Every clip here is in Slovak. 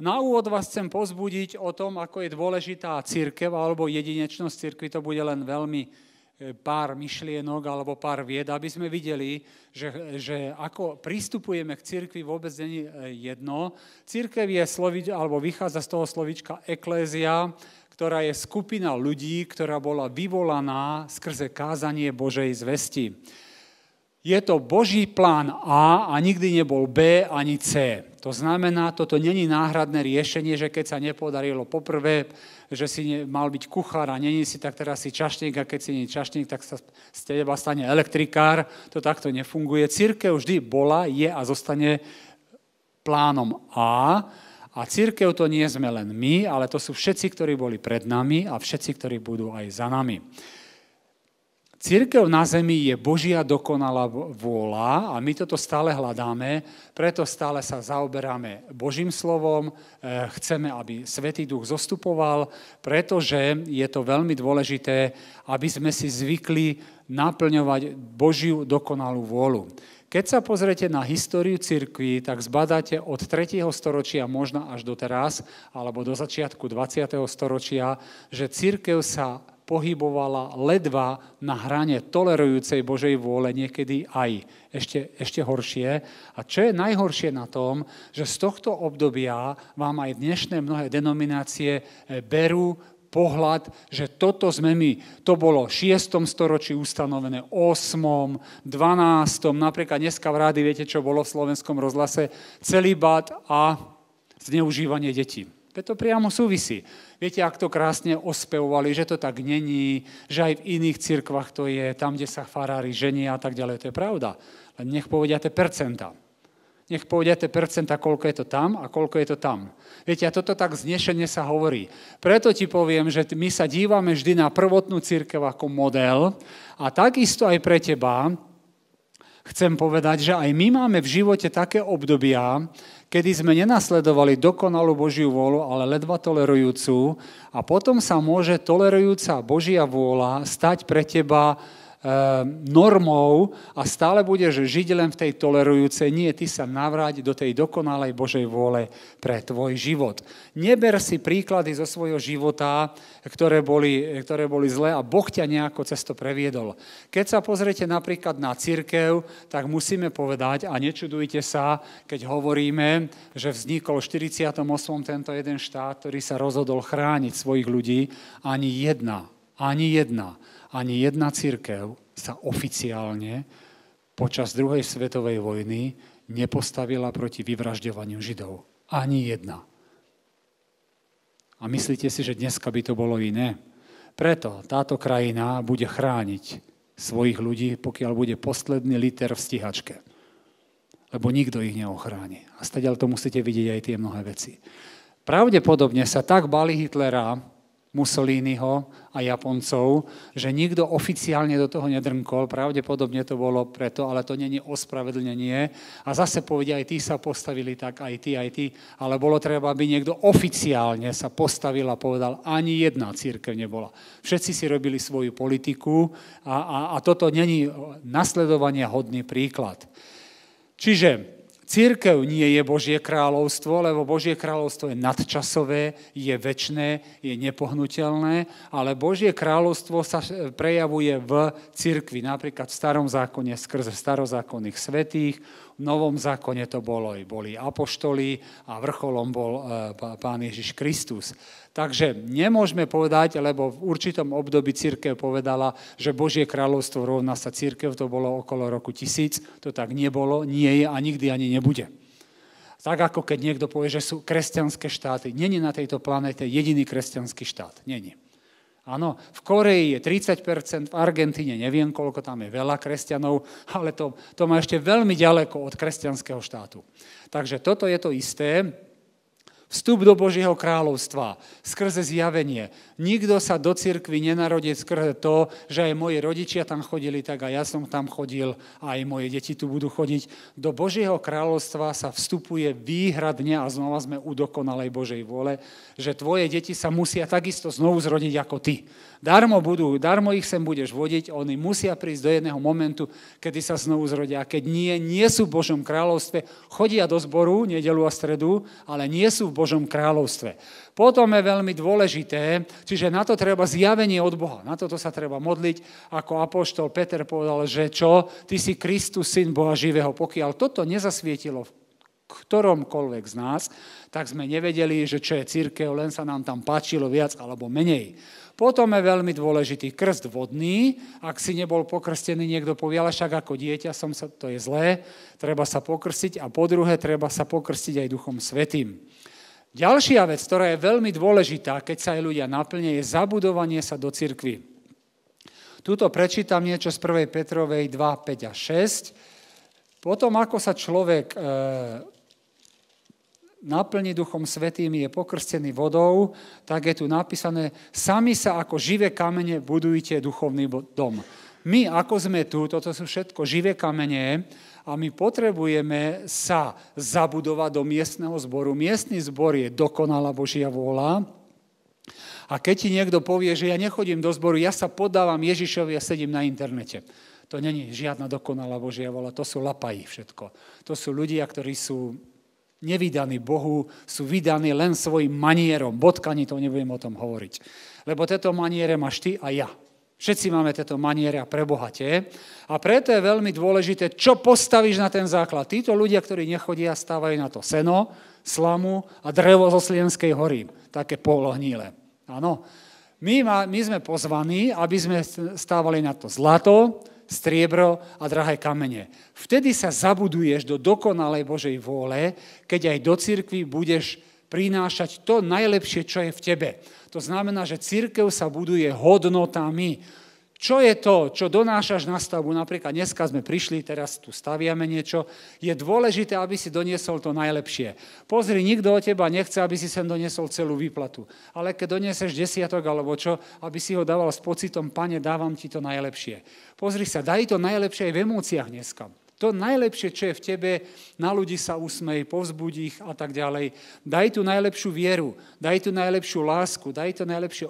Na úvod vás chcem pozbudiť o tom, ako je dôležitá církev alebo jedinečnosť církvy. To bude len veľmi e, pár myšlienok alebo pár vied, aby sme videli, že, že ako pristupujeme k cirkvi vôbec není e, jedno. Církev je slovi, alebo vychádza z toho slovička eklézia, ktorá je skupina ľudí, ktorá bola vyvolaná skrze kázanie Božej zvesti. Je to Boží plán A a nikdy nebol B ani C. To znamená, toto není náhradné riešenie, že keď sa nepodarilo poprvé, že si mal byť kuchár a není si, tak teraz si čašník a keď si nie čašník, tak sa z teba stane elektrikár. To takto nefunguje. Církev vždy bola, je a zostane plánom A. A církev to nie sme len my, ale to sú všetci, ktorí boli pred nami a všetci, ktorí budú aj za nami. Církev na zemi je Božia dokonalá vôľa a my toto stále hľadáme, preto stále sa zaoberáme Božím slovom, eh, chceme, aby Svetý Duch zostupoval, pretože je to veľmi dôležité, aby sme si zvykli naplňovať Božiu dokonalú vôľu. Keď sa pozriete na históriu cirkvi, tak zbadáte od 3. storočia možno až do teraz, alebo do začiatku 20. storočia, že církev sa pohybovala ledva na hrane tolerujúcej Božej vôle, niekedy aj ešte, ešte horšie. A čo je najhoršie na tom, že z tohto obdobia vám aj dnešné mnohé denominácie e, berú pohľad, že toto sme my, to bolo v 6. storočí ustanovené, 8., 12., napríklad dneska v rádi, viete, čo bolo v slovenskom rozhlase, celibát a zneužívanie detí. Veď to priamo súvisí. Viete, ak to krásne ospevovali, že to tak není, že aj v iných cirkvách to je, tam, kde sa farári ženia a tak ďalej, to je pravda. Len nech povedia tie percenta. Nech povedia tie percenta, koľko je to tam a koľko je to tam. Viete, a toto tak znešene sa hovorí. Preto ti poviem, že my sa dívame vždy na prvotnú církev ako model a takisto aj pre teba chcem povedať, že aj my máme v živote také obdobia, kedy sme nenasledovali dokonalú Božiu vôľu, ale ledva tolerujúcu a potom sa môže tolerujúca Božia vôľa stať pre teba normou a stále budeš žiť len v tej tolerujúcej. Nie, ty sa navráť do tej dokonalej Božej vôle pre tvoj život. Neber si príklady zo svojho života, ktoré boli, ktoré boli zlé a Boh ťa nejako cez to previedol. Keď sa pozriete napríklad na církev, tak musíme povedať, a nečudujte sa, keď hovoríme, že vznikol v 48. tento jeden štát, ktorý sa rozhodol chrániť svojich ľudí, ani jedna, ani jedna ani jedna církev sa oficiálne počas druhej svetovej vojny nepostavila proti vyvražďovaniu Židov. Ani jedna. A myslíte si, že dneska by to bolo iné? Preto táto krajina bude chrániť svojich ľudí, pokiaľ bude posledný liter v stihačke. Lebo nikto ich neochráni. A stadiaľ to musíte vidieť aj tie mnohé veci. Pravdepodobne sa tak bali Hitlera, Mussoliniho a Japoncov, že nikto oficiálne do toho nedrnkol, pravdepodobne to bolo preto, ale to není ospravedlnenie. A zase povedia, aj tí sa postavili tak, aj tí, aj tí, ale bolo treba, aby niekto oficiálne sa postavil a povedal, ani jedna církev nebola. Všetci si robili svoju politiku a, a, a toto není nasledovania hodný príklad. Čiže Církev nie je Božie kráľovstvo, lebo Božie kráľovstvo je nadčasové, je väčné, je nepohnutelné, ale Božie kráľovstvo sa prejavuje v církvi, napríklad v starom zákone skrze starozákonných svetých, v Novom zákone to bolo, boli apoštoli a vrcholom bol e, Pán Ježiš Kristus. Takže nemôžeme povedať, lebo v určitom období církev povedala, že Božie kráľovstvo rovná sa církev, to bolo okolo roku tisíc, to tak nebolo, nie je a nikdy ani nebude. Tak ako keď niekto povie, že sú kresťanské štáty. Není na tejto planete jediný kresťanský štát. Není. Áno, v Koreji je 30%, v Argentíne neviem, koľko tam je veľa kresťanov, ale to, to má ešte veľmi ďaleko od kresťanského štátu. Takže toto je to isté. Vstup do Božieho kráľovstva skrze zjavenie. Nikto sa do cirkvi nenarodí skrze to, že aj moji rodičia tam chodili, tak aj ja som tam chodil a aj moje deti tu budú chodiť. Do Božieho kráľovstva sa vstupuje výhradne a znova sme u dokonalej Božej vôle, že tvoje deti sa musia takisto znovu zrodiť ako ty. Darmo, budú, darmo ich sem budeš vodiť, oni musia prísť do jedného momentu, kedy sa znovu zrodia. A keď nie, nie sú v Božom kráľovstve, chodia do zboru nedelu a stredu, ale nie sú v Božom kráľovstve. Potom je veľmi dôležité, čiže na to treba zjavenie od Boha. Na toto sa treba modliť, ako apoštol Peter povedal, že čo, ty si Kristus, syn Boha živého. Pokiaľ toto nezasvietilo v ktoromkoľvek z nás, tak sme nevedeli, že čo je církev, len sa nám tam páčilo viac alebo menej. Potom je veľmi dôležitý krst vodný. Ak si nebol pokrstený, niekto povie, ale však ako dieťa som sa, to je zlé, treba sa pokrstiť a po druhé treba sa pokrstiť aj Duchom Svetým. Ďalšia vec, ktorá je veľmi dôležitá, keď sa aj ľudia naplne, je zabudovanie sa do cirkvy. Tuto prečítam niečo z 1. Petrovej 2, 5 a 6. Potom, ako sa človek e, naplní Duchom Svetým, je pokrstený vodou, tak je tu napísané, sami sa ako živé kamene budujte duchovný dom. My, ako sme tu, toto sú všetko živé kamene a my potrebujeme sa zabudovať do miestneho zboru. Miestný zbor je dokonalá Božia vôľa. A keď ti niekto povie, že ja nechodím do zboru, ja sa podávam Ježišovi a sedím na internete. To není žiadna dokonalá Božia vola, to sú lapají všetko. To sú ľudia, ktorí sú nevydaní Bohu, sú vydaní len svojim manierom. Bodkani to nebudem o tom hovoriť. Lebo tieto maniere máš ty a ja. Všetci máme tieto maniere a prebohatie. A preto je veľmi dôležité, čo postavíš na ten základ. Títo ľudia, ktorí nechodia, stávajú na to seno, slamu a drevo zo Slienskej hory. Také polohníle. Áno. My, my sme pozvaní, aby sme stávali na to zlato, striebro a drahé kamene. Vtedy sa zabuduješ do dokonalej Božej vôle, keď aj do cirkvi budeš prinášať to najlepšie, čo je v tebe. To znamená, že církev sa buduje hodnotami. Čo je to, čo donášaš na stavbu? Napríklad dneska sme prišli, teraz tu staviame niečo. Je dôležité, aby si doniesol to najlepšie. Pozri, nikto od teba nechce, aby si sem doniesol celú výplatu. Ale keď donieseš desiatok alebo čo, aby si ho dával s pocitom, pane, dávam ti to najlepšie. Pozri sa, daj to najlepšie aj v emóciách dneska. To najlepšie, čo je v tebe, na ľudí sa usmej, povzbudí ich a tak ďalej. Daj tu najlepšiu vieru, daj tu najlepšiu lásku, daj to najlepšie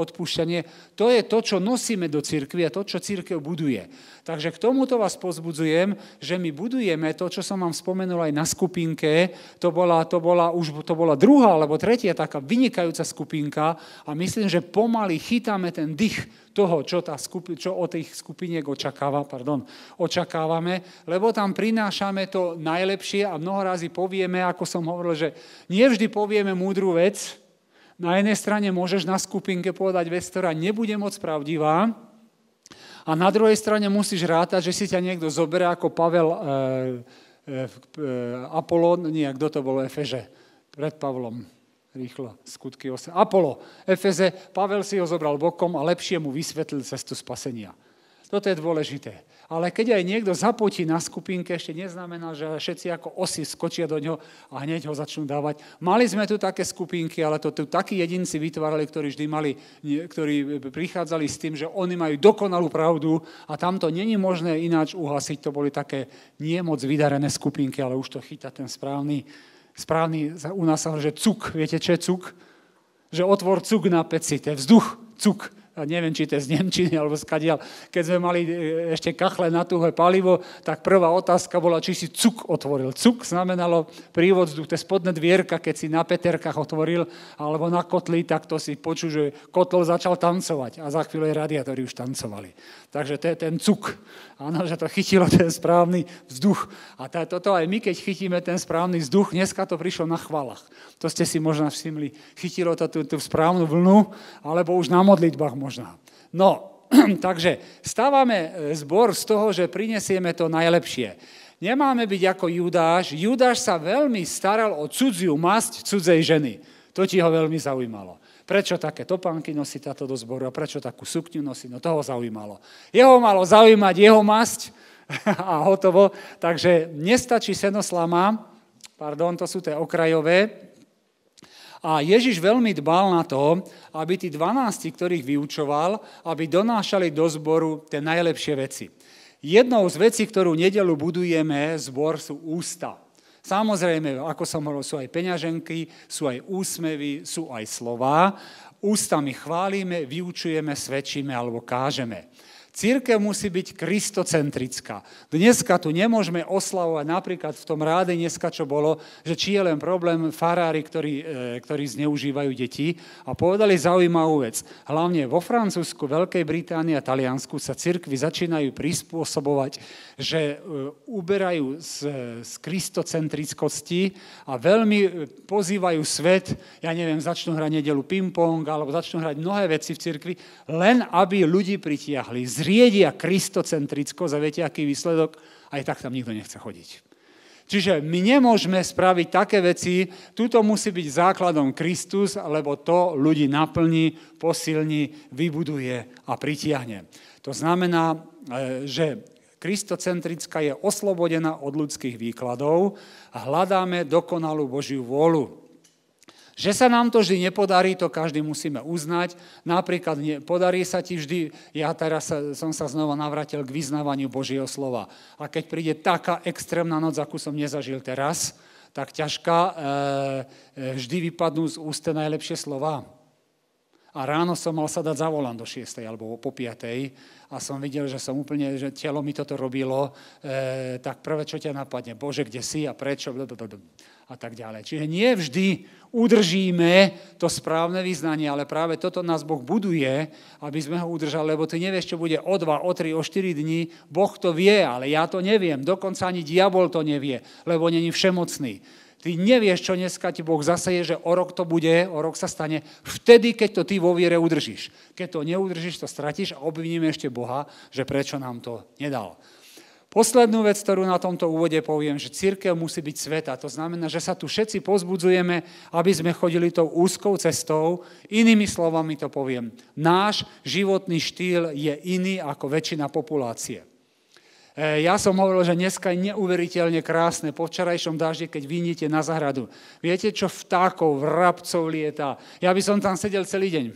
odpúšťanie. To je to, čo nosíme do cirkvi a to, čo církev buduje. Takže k tomuto vás pozbudzujem, že my budujeme to, čo som vám spomenul aj na skupinke. To bola, to bola, už, to bola druhá alebo tretia taká vynikajúca skupinka a myslím, že pomaly chytáme ten dých toho, čo, tá skupi, čo od tých skupiniek očakáva, pardon, očakávame, lebo tam prinášame to najlepšie a mnoho razy povieme, ako som hovoril, že nie vždy povieme múdru vec, na jednej strane môžeš na skupinke povedať vec, ktorá nebude moc pravdivá, a na druhej strane musíš rátať, že si ťa niekto zoberie ako Pavel e, e, e, Apolón, nie, kto to bol Efeže, pred Pavlom rýchlo, skutky 8. Apolo, Efeze, Pavel si ho zobral bokom a lepšie mu vysvetlil cestu spasenia. Toto je dôležité. Ale keď aj niekto zapotí na skupinke, ešte neznamená, že všetci ako osy skočia do ňoho a hneď ho začnú dávať. Mali sme tu také skupinky, ale to tu takí jedinci vytvárali, ktorí vždy mali, ktorí prichádzali s tým, že oni majú dokonalú pravdu a tam to není možné ináč uhasiť. To boli také nie moc vydarené skupinky, ale už to chytá ten správny správny, u nás sa hovorí, že cuk. Viete, čo je cuk? Že otvor cuk na peci, to je vzduch, cuk neviem, či to je z Nemčiny alebo skadiaľ, keď sme mali e, ešte kachle na tuhé palivo, tak prvá otázka bola, či si cuk otvoril. Cuk znamenalo prívod vzduch, to je spodné dvierka, keď si na peterkách otvoril, alebo na kotli, tak to si počul, že kotol začal tancovať a za chvíľu aj radiátory už tancovali. Takže to je ten cuk. Áno, že to chytilo ten správny vzduch. A toto aj my, keď chytíme ten správny vzduch, dneska to prišlo na chvalách. To ste si možno všimli. Chytilo to tú, tú správnu vlnu, alebo už na modlitbách možná. No, takže stávame e, zbor z toho, že prinesieme to najlepšie. Nemáme byť ako Judáš. Judáš sa veľmi staral o cudziu masť cudzej ženy. To ti ho veľmi zaujímalo. Prečo také topánky nosí táto do zboru a prečo takú sukňu nosí? No toho zaujímalo. Jeho malo zaujímať jeho masť a hotovo. Takže nestačí senoslama, pardon, to sú tie okrajové, a Ježiš veľmi dbal na to, aby tí 12, ktorých vyučoval, aby donášali do zboru tie najlepšie veci. Jednou z vecí, ktorú nedelu budujeme, zbor sú ústa. Samozrejme, ako som hovoril, sú aj peňaženky, sú aj úsmevy, sú aj slova. Ústami chválime, vyučujeme, svedčíme alebo kážeme. Církev musí byť kristocentrická. Dneska tu nemôžeme oslavovať napríklad v tom ráde dneska, čo bolo, že či je len problém farári, ktorí, e, ktorí zneužívajú deti. A povedali zaujímavú vec. Hlavne vo Francúzsku, Veľkej Británii a Taliansku sa církvy začínajú prispôsobovať, že e, uberajú z, z kristocentrickosti a veľmi e, pozývajú svet, ja neviem, začnú hrať nedelu ping-pong alebo začnú hrať mnohé veci v cirkvi, len aby ľudí pritiahli zriedia kristocentricko, a viete, aký výsledok? Aj tak tam nikto nechce chodiť. Čiže my nemôžeme spraviť také veci, tuto musí byť základom Kristus, lebo to ľudí naplní, posilní, vybuduje a pritiahne. To znamená, e, že kristocentrická je oslobodená od ľudských výkladov a hľadáme dokonalú Božiu vôľu. Že sa nám to vždy nepodarí, to každý musíme uznať. Napríklad podarí sa ti vždy, ja teraz som sa znova navratil k vyznávaniu Božieho slova. A keď príde taká extrémna noc, akú som nezažil teraz, tak ťažká, e, vždy vypadnú z úst najlepšie slova. A ráno som mal sa dať za volant do 6. alebo po 5. a som videl, že som úplne, že telo mi toto robilo, e, tak prvé, čo ťa napadne, Bože, kde si a prečo, a tak ďalej. Čiže nie vždy udržíme to správne vyznanie, ale práve toto nás Boh buduje, aby sme ho udržali, lebo ty nevieš, čo bude o 2, o 3, o 4 dní. Boh to vie, ale ja to neviem. Dokonca ani diabol to nevie, lebo není všemocný. Ty nevieš, čo dneska ti Boh zaseje, že o rok to bude, o rok sa stane, vtedy, keď to ty vo viere udržíš. Keď to neudržíš, to stratíš a obviníme ešte Boha, že prečo nám to nedal. Poslednú vec, ktorú na tomto úvode poviem, že církev musí byť sveta. To znamená, že sa tu všetci pozbudzujeme, aby sme chodili tou úzkou cestou. Inými slovami to poviem. Náš životný štýl je iný ako väčšina populácie. E, ja som hovoril, že dneska je neuveriteľne krásne po včerajšom daždi, keď vyníte na zahradu. Viete, čo vtákov, vrabcov lieta? Ja by som tam sedel celý deň.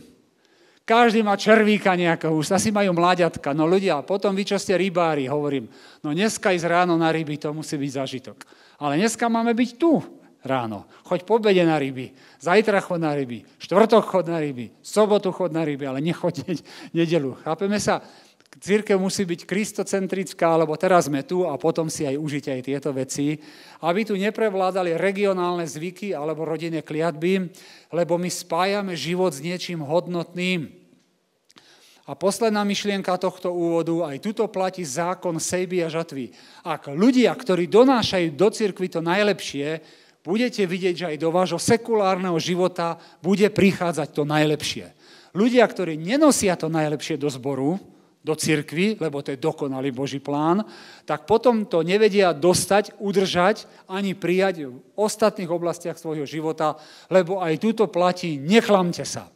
Každý má červíka nejakého, už asi majú mláďatka. No ľudia, potom vy, čo ste rybári, hovorím, no dneska ísť ráno na ryby, to musí byť zažitok. Ale dneska máme byť tu ráno. Choď po obede na ryby, zajtra chod na ryby, štvrtok chod na ryby, sobotu chod na ryby, ale nechoď nedelu. Chápeme sa? Církev musí byť kristocentrická, lebo teraz sme tu a potom si aj užite aj tieto veci, aby tu neprevládali regionálne zvyky alebo rodinné kliatby, lebo my spájame život s niečím hodnotným. A posledná myšlienka tohto úvodu, aj tuto platí zákon sejby a žatvy. Ak ľudia, ktorí donášajú do cirkvy to najlepšie, budete vidieť, že aj do vášho sekulárneho života bude prichádzať to najlepšie. Ľudia, ktorí nenosia to najlepšie do zboru, do cirkvy, lebo to je dokonalý Boží plán, tak potom to nevedia dostať, udržať ani prijať v ostatných oblastiach svojho života, lebo aj túto platí, nechlamte sa.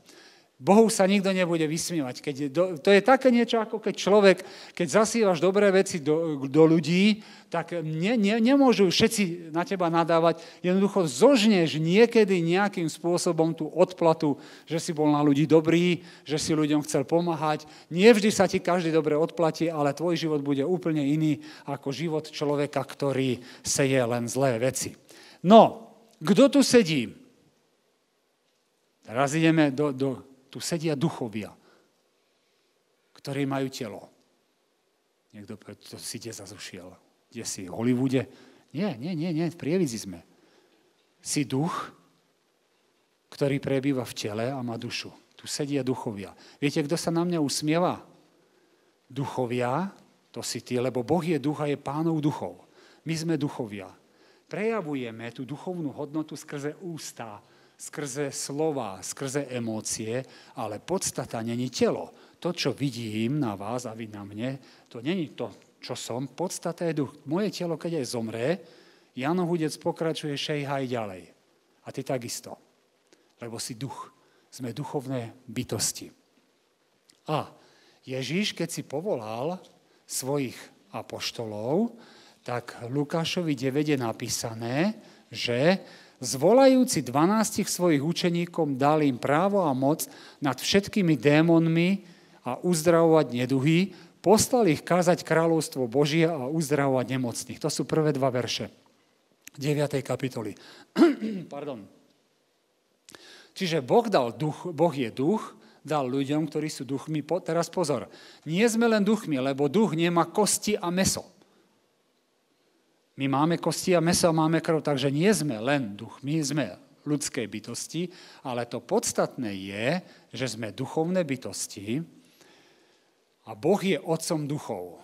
Bohu sa nikto nebude vysmievať. Keď do, to je také niečo, ako keď človek, keď zasívaš dobré veci do, do ľudí, tak ne, ne, nemôžu všetci na teba nadávať. Jednoducho zožneš niekedy nejakým spôsobom tú odplatu, že si bol na ľudí dobrý, že si ľuďom chcel pomáhať. Nie vždy sa ti každý dobre odplatí, ale tvoj život bude úplne iný ako život človeka, ktorý seje len zlé veci. No, kto tu sedí? Teraz ideme do, do tu sedia duchovia, ktorí majú telo. Niekto to si kde zazušiel? Kde si? V Hollywoode? Nie, nie, nie, nie, v prievidzi sme. Si duch, ktorý prebýva v tele a má dušu. Tu sedia duchovia. Viete, kto sa na mňa usmieva? Duchovia, to si ty, lebo Boh je duch a je pánov duchov. My sme duchovia. Prejavujeme tú duchovnú hodnotu skrze ústa, skrze slova, skrze emócie, ale podstata není telo. To, čo vidím na vás a vy na mne, to není to, čo som. Podstata je duch. Moje telo, keď aj zomré, Jano Hudec pokračuje šejhaj ďalej. A ty takisto. Lebo si duch. Sme duchovné bytosti. A Ježíš, keď si povolal svojich apoštolov, tak Lukášovi 9 je napísané, že zvolajúci dvanástich svojich učeníkom dal im právo a moc nad všetkými démonmi a uzdravovať neduhy, poslal ich kázať kráľovstvo Božie a uzdravovať nemocných. To sú prvé dva verše 9. kapitoly. Pardon. Čiže boh, dal duch, boh je duch, dal ľuďom, ktorí sú duchmi. Po, teraz pozor, nie sme len duchmi, lebo duch nemá kosti a meso. My máme kosti a meso a máme krv, takže nie sme len duchmi, sme ľudské bytosti, ale to podstatné je, že sme duchovné bytosti a Boh je otcom duchov.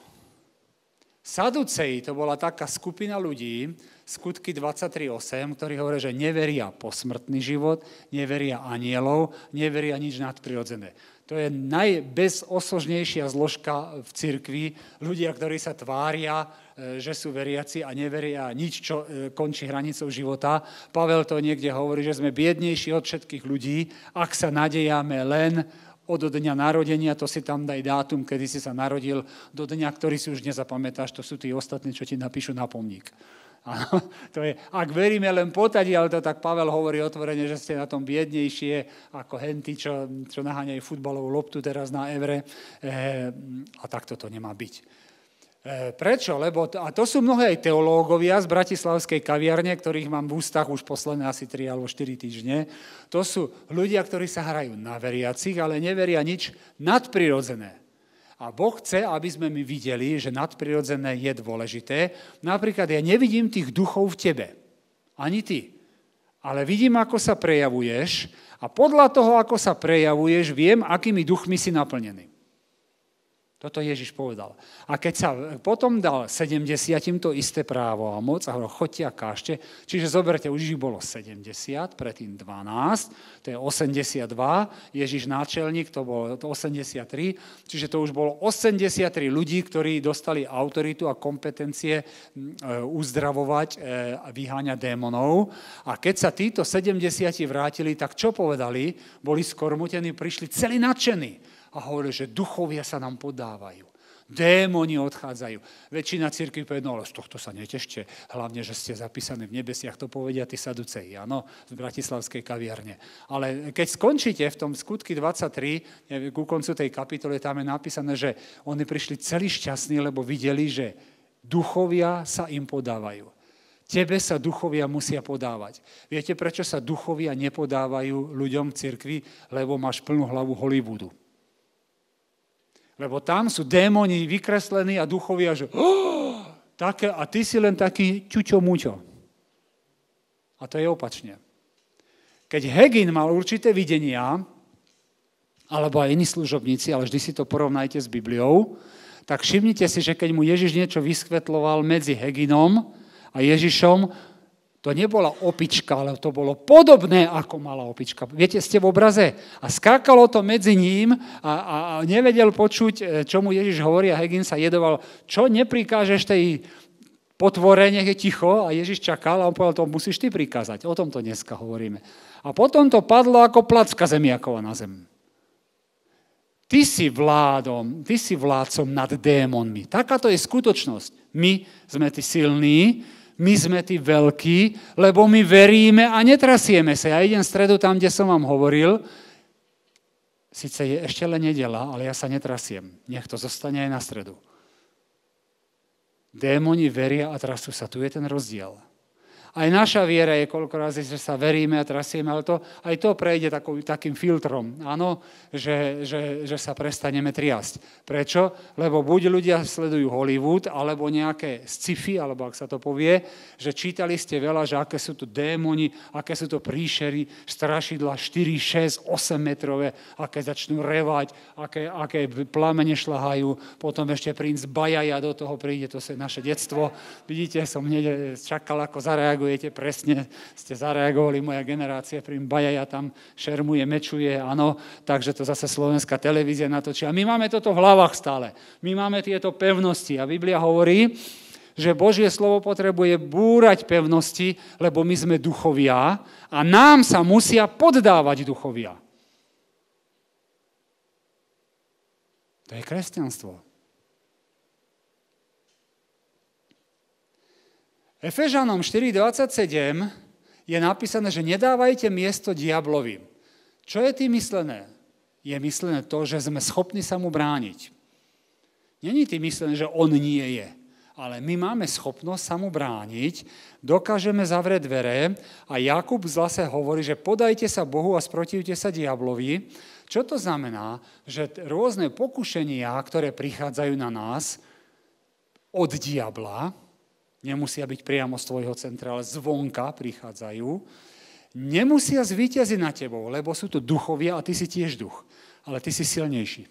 Saduceji to bola taká skupina ľudí, skutky 23.8, ktorí hovoria, že neveria posmrtný život, neveria anielov, neveria nič nadprirodzené. To je najbezosožnejšia zložka v cirkvi. Ľudia, ktorí sa tvária, e, že sú veriaci a neveria nič, čo e, končí hranicou života. Pavel to niekde hovorí, že sme biednejší od všetkých ľudí, ak sa nadejame len od dňa narodenia, to si tam daj dátum, kedy si sa narodil, do dňa, ktorý si už nezapamätáš, to sú tí ostatní, čo ti napíšu na pomník. Áno, to je, ak veríme len ale to tak Pavel hovorí otvorene, že ste na tom biednejšie ako henty, čo, čo naháňajú futbalovú loptu teraz na Evre. E, a takto to nemá byť. E, prečo? Lebo, a to sú mnohé aj teológovia z Bratislavskej kaviarne, ktorých mám v ústach už posledné asi 3 alebo 4 týždne. To sú ľudia, ktorí sa hrajú na veriacich, ale neveria nič nadprirodzené. A Boh chce, aby sme my videli, že nadprirodzené je dôležité. Napríklad ja nevidím tých duchov v tebe. Ani ty. Ale vidím, ako sa prejavuješ a podľa toho, ako sa prejavuješ, viem, akými duchmi si naplnený. Toto Ježiš povedal. A keď sa potom dal 70 to isté právo a moc a hovoril, choďte a kážte, čiže zoberte, už ich bolo 70, predtým 12, to je 82, Ježiš náčelník, to bolo 83, čiže to už bolo 83 ľudí, ktorí dostali autoritu a kompetencie e, uzdravovať e, a vyháňať démonov. A keď sa títo 70 vrátili, tak čo povedali? Boli skormutení, prišli celí nadšení a hovorí, že duchovia sa nám podávajú. Démoni odchádzajú. Väčšina církví povedala, no z tohto sa netešte, hlavne, že ste zapísaní v nebesiach, to povedia tí saduceji, áno, z Bratislavskej kaviarne. Ale keď skončíte v tom skutky 23, ku koncu tej kapitoly, tam je napísané, že oni prišli celý šťastní, lebo videli, že duchovia sa im podávajú. Tebe sa duchovia musia podávať. Viete, prečo sa duchovia nepodávajú ľuďom v cirkvi? Lebo máš plnú hlavu Hollywoodu. Lebo tam sú démoni vykreslení a duchovia, že oh, také, a ty si len taký čučo mučo. A to je opačne. Keď Hegin mal určité videnia, alebo aj iní služobníci, ale vždy si to porovnajte s Bibliou, tak všimnite si, že keď mu Ježiš niečo vysvetloval medzi Heginom a Ježišom, to nebola opička, ale to bolo podobné, ako mala opička. Viete, ste v obraze? A skákalo to medzi ním a, a, a nevedel počuť, e, čo mu Ježiš hovorí a Hegin sa jedoval. Čo neprikážeš tej potvore, nech je ticho a Ježiš čakal a on povedal, to musíš ty prikázať. O tomto dneska hovoríme. A potom to padlo ako placka zemiakova na zem. Ty si vládom, ty si vládcom nad démonmi. Takáto je skutočnosť. My sme tí silní, my sme tí veľkí, lebo my veríme a netrasieme sa. Ja idem stredu tam, kde som vám hovoril, Sice je ešte len nedela, ale ja sa netrasiem. Nech to zostane aj na stredu. Démoni veria a trasú sa. Tu je ten rozdiel. Aj naša viera je koľko razy, že sa veríme a trasieme, ale to, aj to prejde taký, takým filtrom, áno, že, že, že sa prestaneme triasť. Prečo? Lebo buď ľudia sledujú Hollywood, alebo nejaké sci-fi, alebo ak sa to povie, že čítali ste veľa, že aké sú tu démoni, aké sú to príšery, strašidla 4, 6, 8 metrové, aké začnú revať, aké, aké plamene šlahajú, potom ešte princ Bajaja do toho príde, to je naše detstvo. Vidíte, som čakal, ako zareagujú zareagujete presne, ste zareagovali, moja generácia, pri Bajaja tam šermuje, mečuje, áno, takže to zase slovenská televízia natočí. A my máme toto v hlavách stále. My máme tieto pevnosti a Biblia hovorí, že Božie slovo potrebuje búrať pevnosti, lebo my sme duchovia a nám sa musia poddávať duchovia. To je kresťanstvo. Efežanom 4.27 je napísané, že nedávajte miesto diablovi. Čo je tým myslené? Je myslené to, že sme schopní sa mu brániť. Není tým myslené, že on nie je. Ale my máme schopnosť sa mu brániť, dokážeme zavrieť dvere a Jakub zase hovorí, že podajte sa Bohu a sprotivte sa diablovi, Čo to znamená? Že rôzne pokušenia, ktoré prichádzajú na nás od diabla, nemusia byť priamo z tvojho centra, ale zvonka prichádzajú, nemusia zvýťaziť na tebou, lebo sú to duchovia a ty si tiež duch, ale ty si silnejší.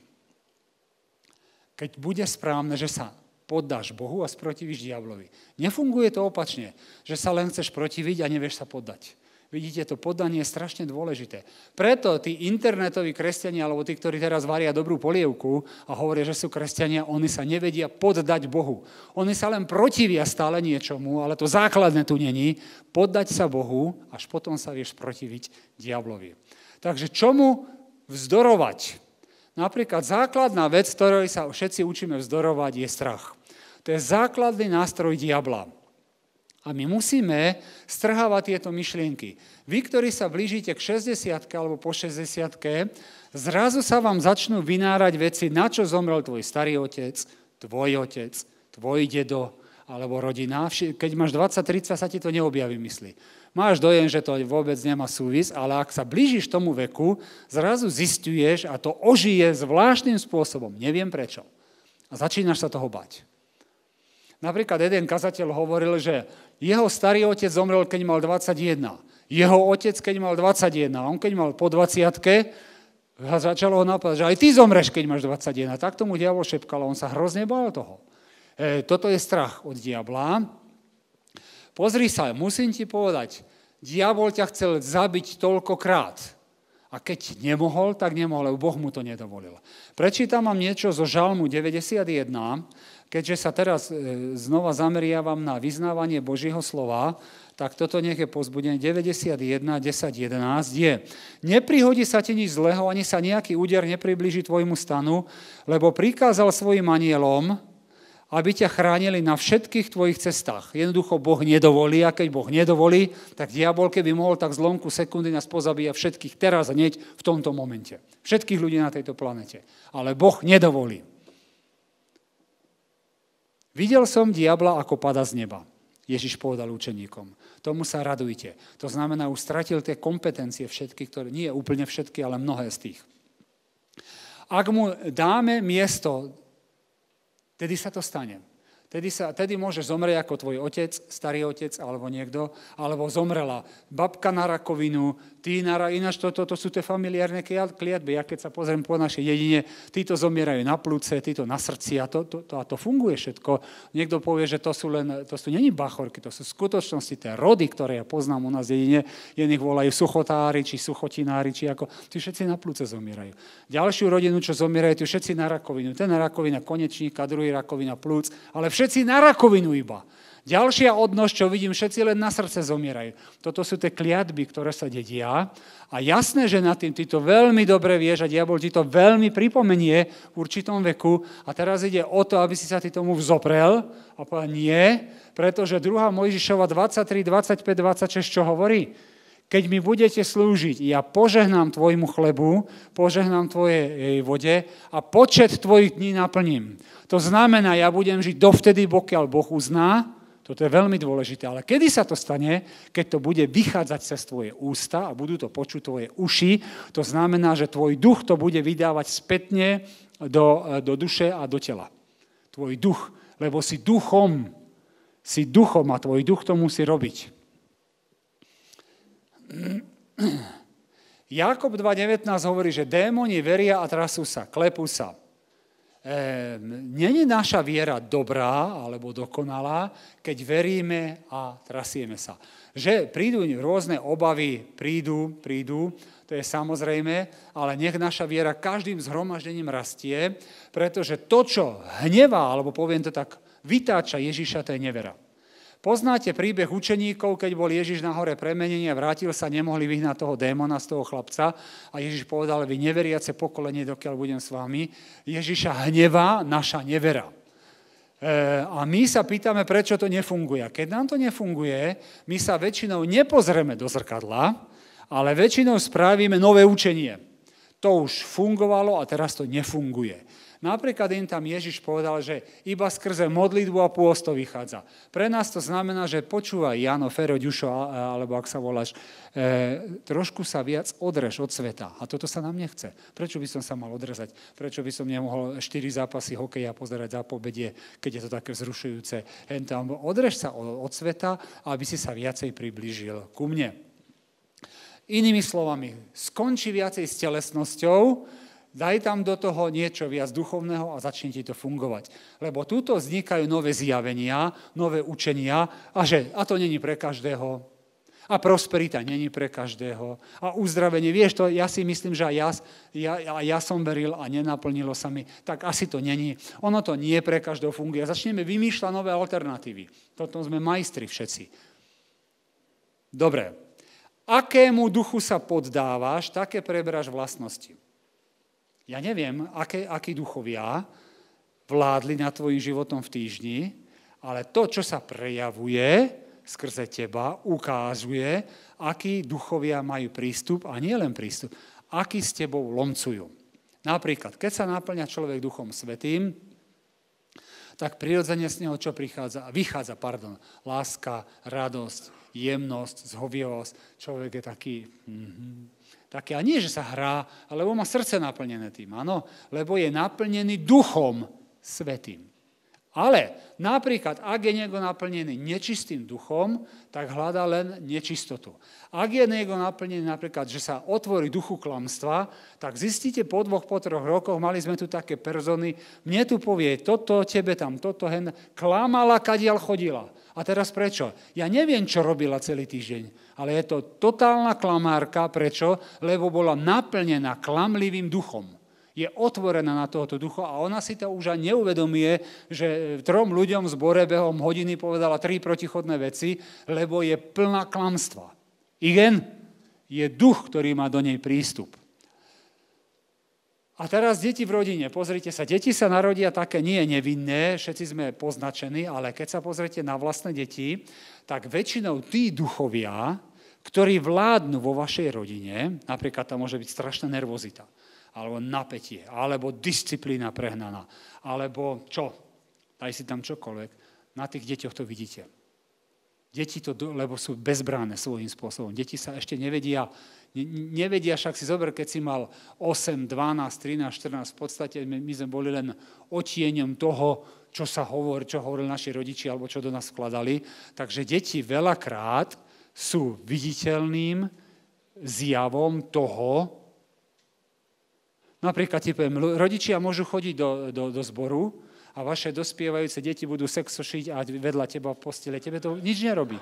Keď bude správne, že sa poddáš Bohu a sprotivíš diablovi. Nefunguje to opačne, že sa len chceš protiviť a nevieš sa poddať. Vidíte, to poddanie je strašne dôležité. Preto tí internetoví kresťania, alebo tí, ktorí teraz varia dobrú polievku a hovoria, že sú kresťania, oni sa nevedia poddať Bohu. Oni sa len protivia stále niečomu, ale to základné tu není. Poddať sa Bohu, až potom sa vieš protiviť diablovi. Takže čomu vzdorovať? Napríklad základná vec, ktorej sa všetci učíme vzdorovať, je strach. To je základný nástroj diabla. A my musíme strhávať tieto myšlienky. Vy, ktorí sa blížite k 60 alebo po 60 zrazu sa vám začnú vynárať veci, na čo zomrel tvoj starý otec, tvoj otec, tvoj dedo alebo rodina. Keď máš 20-30, sa ti to neobjaví mysli. Máš dojem, že to vôbec nemá súvis, ale ak sa blížiš tomu veku, zrazu zistuješ a to ožije zvláštnym spôsobom. Neviem prečo. A začínaš sa toho bať. Napríklad jeden kazateľ hovoril, že jeho starý otec zomrel, keď mal 21. Jeho otec, keď mal 21. On keď mal po 20 začalo ho napadať, že aj ty zomreš, keď máš 21. Tak tomu diabol šepkal, on sa hrozne bál toho. E, toto je strach od diabla. Pozri sa, musím ti povedať, diabol ťa chcel zabiť toľkokrát. A keď nemohol, tak nemohol, lebo Boh mu to nedovolil. Prečítam vám niečo zo Žalmu 91, Keďže sa teraz e, znova zameriavam na vyznávanie Božieho slova, tak toto nech je pozbudenie 91, 10, 11 je. Neprihodí sa ti nič zlého, ani sa nejaký úder nepriblíži tvojmu stanu, lebo prikázal svojim anielom, aby ťa chránili na všetkých tvojich cestách. Jednoducho Boh nedovolí a keď Boh nedovolí, tak diabol, keby mohol, tak zlomku sekundy nás pozabíja všetkých teraz hneď v tomto momente. Všetkých ľudí na tejto planete. Ale Boh nedovolí. Videl som diabla, ako pada z neba. Ježiš povedal učeníkom. Tomu sa radujte. To znamená, už stratil tie kompetencie všetky, ktoré, nie úplne všetky, ale mnohé z tých. Ak mu dáme miesto, tedy sa to stane. Tedy, sa, tedy môže zomrieť ako tvoj otec, starý otec alebo niekto, alebo zomrela babka na rakovinu, rakovinu, ináč toto to, to sú tie familiárne kliatby. Ja keď sa pozriem po našej jedine, títo zomierajú na plúce, títo na srdci a to, to, to, a to funguje všetko. Niekto povie, že to sú len, to sú není bachorky, to sú v skutočnosti tie rody, ktoré ja poznám u nás v jedine, jedných volajú suchotári, či suchotinári, či ako, tí všetci na plúce zomierajú. Ďalšiu rodinu, čo zomierajú, tí všetci na rakovinu. Ten na rakovina konečníka, druhý rakovina plúc, ale všetci na rakovinu iba. Ďalšia odnosť, čo vidím, všetci len na srdce zomierajú. Toto sú tie kliatby, ktoré sa dedia. A jasné, že na tým ty to veľmi dobre vieš a diabol ti to veľmi pripomenie v určitom veku. A teraz ide o to, aby si sa ty tomu vzoprel a povedal nie, pretože 2. Mojžišova 23, 25, 26 čo hovorí? Keď mi budete slúžiť, ja požehnám tvojmu chlebu, požehnám tvojej vode a počet tvojich dní naplním. To znamená, ja budem žiť dovtedy, pokiaľ Boh uzná, toto je veľmi dôležité, ale kedy sa to stane? Keď to bude vychádzať cez tvoje ústa a budú to počuť tvoje uši, to znamená, že tvoj duch to bude vydávať spätne do, do duše a do tela. Tvoj duch, lebo si duchom, si duchom a tvoj duch to musí robiť. Jakob 2.19 hovorí, že démoni veria a trasú sa, klepú sa. Není naša viera dobrá alebo dokonalá, keď veríme a trasieme sa. Že prídu rôzne obavy, prídu, prídu, to je samozrejme, ale nech naša viera každým zhromaždením rastie, pretože to, čo hnevá, alebo poviem to tak, vytáča Ježiša, to je nevera. Poznáte príbeh učeníkov, keď bol Ježiš na hore premenenie vrátil sa, nemohli vyhnať toho démona z toho chlapca a Ježiš povedal, vy neveriace pokolenie, dokiaľ budem s vami. Ježiša hnevá naša nevera. E, a my sa pýtame, prečo to nefunguje. Keď nám to nefunguje, my sa väčšinou nepozrieme do zrkadla, ale väčšinou spravíme nové učenie. To už fungovalo a teraz to nefunguje. Napríklad im tam Ježiš povedal, že iba skrze modlitbu a pôst to vychádza. Pre nás to znamená, že počúvaj Jano, Fero, Ďušo, alebo ak sa voláš, e, trošku sa viac odrež od sveta. A toto sa nám nechce. Prečo by som sa mal odrezať? Prečo by som nemohol 4 zápasy hokeja pozerať za pobedie, keď je to také vzrušujúce? Hentam, odrež sa od, od sveta, aby si sa viacej priblížil ku mne. Inými slovami, skonči viacej s telesnosťou, Daj tam do toho niečo viac duchovného a začne ti to fungovať. Lebo túto vznikajú nové zjavenia, nové učenia a že a to není pre každého. A prosperita není pre každého. A uzdravenie, vieš to, ja si myslím, že aj ja, ja, ja som veril a nenaplnilo sa mi, tak asi to není. Ono to nie pre každého funguje. Začneme vymýšľať nové alternatívy. Toto sme majstri všetci. Dobre. Akému duchu sa poddávaš, také preberáš vlastnosti. Ja neviem, aké, akí duchovia vládli nad tvojim životom v týždni, ale to, čo sa prejavuje skrze teba, ukázuje, akí duchovia majú prístup, a nie len prístup, aký s tebou lomcujú. Napríklad, keď sa naplňa človek duchom svetým, tak prirodzene z neho čo prichádza? Vychádza, pardon, láska, radosť, jemnosť, zhovievosť. Človek je taký... Mm-hmm, také, a nie, že sa hrá, lebo má srdce naplnené tým, áno, lebo je naplnený duchom svetým. Ale napríklad, ak je niekto naplnený nečistým duchom, tak hľadá len nečistotu. Ak je niekto naplnený napríklad, že sa otvorí duchu klamstva, tak zistíte po dvoch, po troch rokoch, mali sme tu také persony, mne tu povie toto, tebe tam toto, hen, klamala, kadiaľ chodila. A teraz prečo? Ja neviem, čo robila celý týždeň ale je to totálna klamárka. Prečo? Lebo bola naplnená klamlivým duchom. Je otvorená na tohoto ducha a ona si to už aj neuvedomie, že trom ľuďom z zbore behom hodiny povedala tri protichodné veci, lebo je plná klamstva. Igen je duch, ktorý má do nej prístup. A teraz deti v rodine. Pozrite sa, deti sa narodia také nie nevinné, všetci sme poznačení, ale keď sa pozrite na vlastné deti, tak väčšinou tí duchovia, ktorí vládnu vo vašej rodine, napríklad tam môže byť strašná nervozita, alebo napätie, alebo disciplína prehnaná, alebo čo, daj si tam čokoľvek, na tých deťoch to vidíte. Deti to, lebo sú bezbráne svojím spôsobom. Deti sa ešte nevedia, nevedia, však si zober, keď si mal 8, 12, 13, 14, v podstate my, sme boli len otieňom toho, čo sa hovorí, čo hovorili naši rodiči, alebo čo do nás vkladali. Takže deti veľakrát sú viditeľným zjavom toho, napríklad ti poviem, rodičia môžu chodiť do, do, do zboru a vaše dospievajúce deti budú sexošiť a vedľa teba v postele. Tebe to nič nerobí.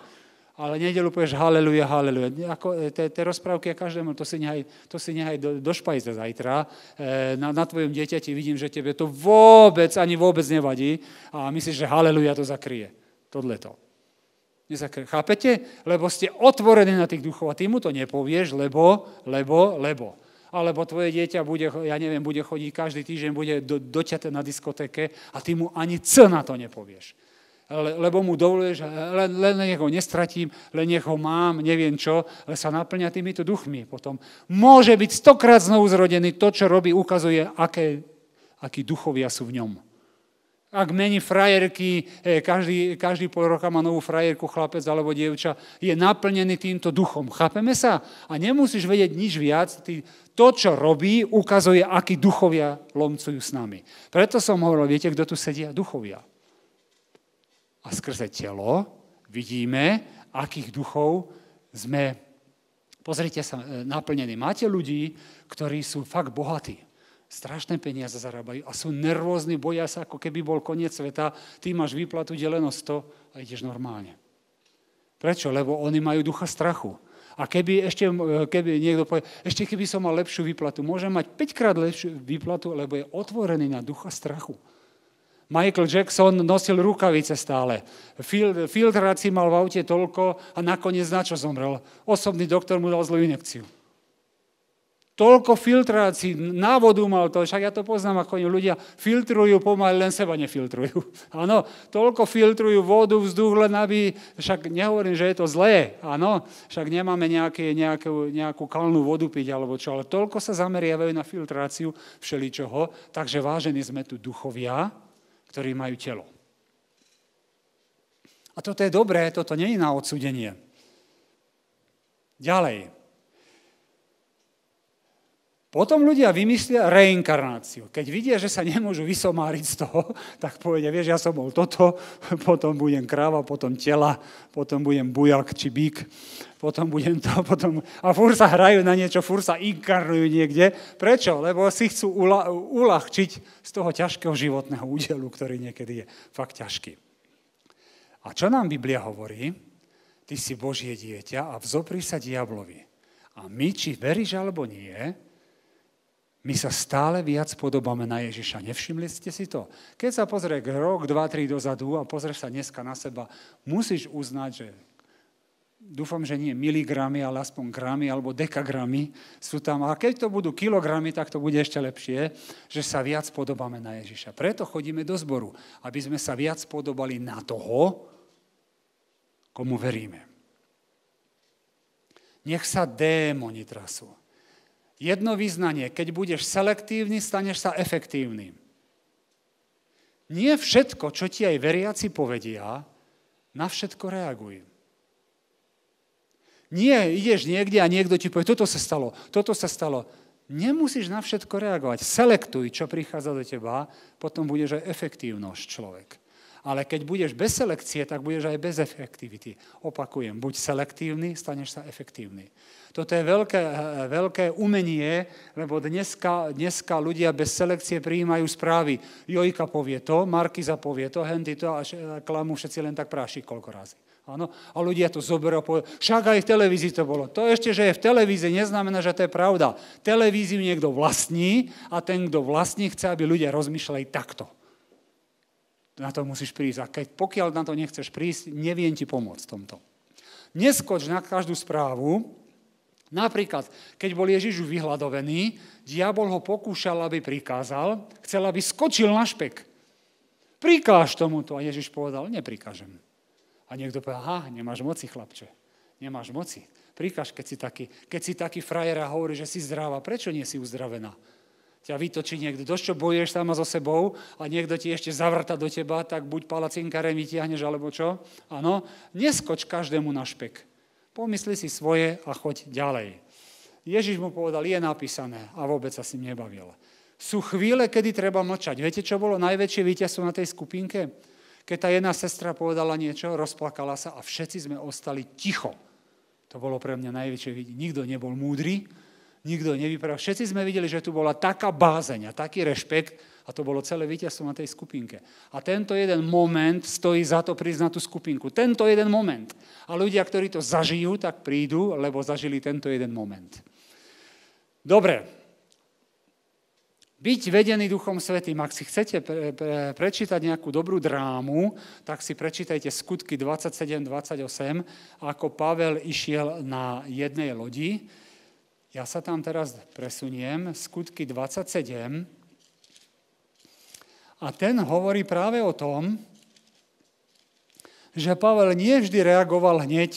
Ale nedelu povieš haleluja, haleluja. Ako, e, tie rozprávky a každému, to si nehaj, to si nehaj do, do špajze zajtra. E, na, na tvojom dieťati vidím, že tebe to vôbec, ani vôbec nevadí a myslíš, že haleluja to zakrie. Tohle Nezakr- Chápete? Lebo ste otvorení na tých duchov a ty mu to nepovieš, lebo, lebo, lebo. Alebo tvoje dieťa bude, ja neviem, bude chodiť každý týždeň, bude do, doťaté na diskotéke a ty mu ani C na to nepovieš. Le, lebo mu dovoluješ, len, len nech ho nestratím, len nech ho mám, neviem čo, ale sa naplňa týmito duchmi potom. Môže byť stokrát znovu zrodený, to, čo robí, ukazuje, aké, akí duchovia sú v ňom. Ak mení frajerky, e, každý, každý pol roka má novú frajerku, chlapec alebo dievča, je naplnený týmto duchom. Chápeme sa? A nemusíš vedieť nič viac. Ty, to, čo robí, ukazuje, akí duchovia lomcujú s nami. Preto som hovoril, viete, kto tu sedia? Duchovia. A skrze telo vidíme, akých duchov sme, pozrite sa, e, naplnení. Máte ľudí, ktorí sú fakt bohatí strašné peniaze zarábajú a sú nervózni, boja sa, ako keby bol koniec sveta, ty máš výplatu deleno 100 a ideš normálne. Prečo? Lebo oni majú ducha strachu. A keby ešte, keby niekto povie, ešte keby som mal lepšiu výplatu, môžem mať 5 krát lepšiu výplatu, lebo je otvorený na ducha strachu. Michael Jackson nosil rukavice stále. Filtrácií mal v aute toľko a nakoniec na čo zomrel? Osobný doktor mu dal zlú inekciu. Toľko filtrácií, návodu mal to, však ja to poznám, ako ľudia filtrujú, pomaly len seba nefiltrujú. Áno, toľko filtrujú vodu, vzduch, len aby, však nehovorím, že je to zlé, áno, však nemáme nejaké, nejakú, nejakú kalnú vodu piť alebo čo, ale toľko sa zameriavajú na filtráciu všeličoho, takže vážení sme tu duchovia, ktorí majú telo. A toto je dobré, toto nie je na odsudenie. Ďalej. Potom ľudia vymyslia reinkarnáciu. Keď vidia, že sa nemôžu vysomáriť z toho, tak povedia, vieš, ja som bol toto, potom budem kráva, potom tela, potom budem bujak či bík, potom budem to, potom... A fúr sa hrajú na niečo, fúr sa inkarnujú niekde. Prečo? Lebo si chcú ula, uľahčiť z toho ťažkého životného údelu, ktorý niekedy je fakt ťažký. A čo nám Biblia hovorí? Ty si Božie dieťa a vzopri sa diablovi. A my, či veríš alebo nie, my sa stále viac podobáme na Ježiša. Nevšimli ste si to? Keď sa pozrie rok, dva, tri dozadu a pozrieš sa dneska na seba, musíš uznať, že dúfam, že nie miligramy, ale aspoň gramy alebo dekagramy sú tam. A keď to budú kilogramy, tak to bude ešte lepšie, že sa viac podobáme na Ježiša. Preto chodíme do zboru, aby sme sa viac podobali na toho, komu veríme. Nech sa démoni trasú. Jedno vyznanie, keď budeš selektívny, staneš sa efektívnym. Nie všetko, čo ti aj veriaci povedia, na všetko reaguj. Nie, ideš niekde a niekto ti povie, toto sa stalo, toto sa stalo. Nemusíš na všetko reagovať. Selektuj, čo prichádza do teba, potom budeš aj efektívnosť človek. Ale keď budeš bez selekcie, tak budeš aj bez efektivity. Opakujem, buď selektívny, staneš sa efektívny. Toto je veľké, veľké umenie, lebo dneska, dneska ľudia bez selekcie prijímajú správy. Jojka povie to, Markiza povie to, Hendy to a klamu všetci len tak práši koľko razy. Áno? A ľudia to zoberú a povedia, však aj v televízii to bolo. To ešte, že je v televízii, neznamená, že to je pravda. Televíziu niekto vlastní a ten, kto vlastní, chce, aby ľudia rozmýšľali takto na to musíš prísť. A keď, pokiaľ na to nechceš prísť, neviem ti pomôcť v tomto. Neskoč na každú správu. Napríklad, keď bol Ježiš vyhľadovený, diabol ho pokúšal, aby prikázal, chcel, aby skočil na špek. Prikáž tomuto. A Ježiš povedal, neprikážem. A niekto povedal, aha, nemáš moci, chlapče. Nemáš moci. Prikáž, keď si taký, keď si taký frajer hovorí, že si zdravá. Prečo nie si uzdravená? Ťa vytočí niekto, dosť čo bojuješ sama so sebou a niekto ti ešte zavrta do teba, tak buď palacinkarem vytiahneš alebo čo. Áno, neskoč každému na špek. Pomysli si svoje a choď ďalej. Ježiš mu povedal, je napísané a vôbec sa s ním nebavil. Sú chvíle, kedy treba mlčať. Viete, čo bolo najväčšie víťazstvo na tej skupinke? Keď tá jedna sestra povedala niečo, rozplakala sa a všetci sme ostali ticho. To bolo pre mňa najväčšie vidieť. Nikto nebol múdry, nikto nevypravil. Všetci sme videli, že tu bola taká bázeň a taký rešpekt a to bolo celé víťazstvo na tej skupinke. A tento jeden moment stojí za to prísť na tú skupinku. Tento jeden moment. A ľudia, ktorí to zažijú, tak prídu, lebo zažili tento jeden moment. Dobre. Byť vedený Duchom Svetým. Ak si chcete pre, pre, prečítať nejakú dobrú drámu, tak si prečítajte skutky 27-28, ako Pavel išiel na jednej lodi ja sa tam teraz presuniem, skutky 27. A ten hovorí práve o tom, že Pavel nie vždy reagoval hneď,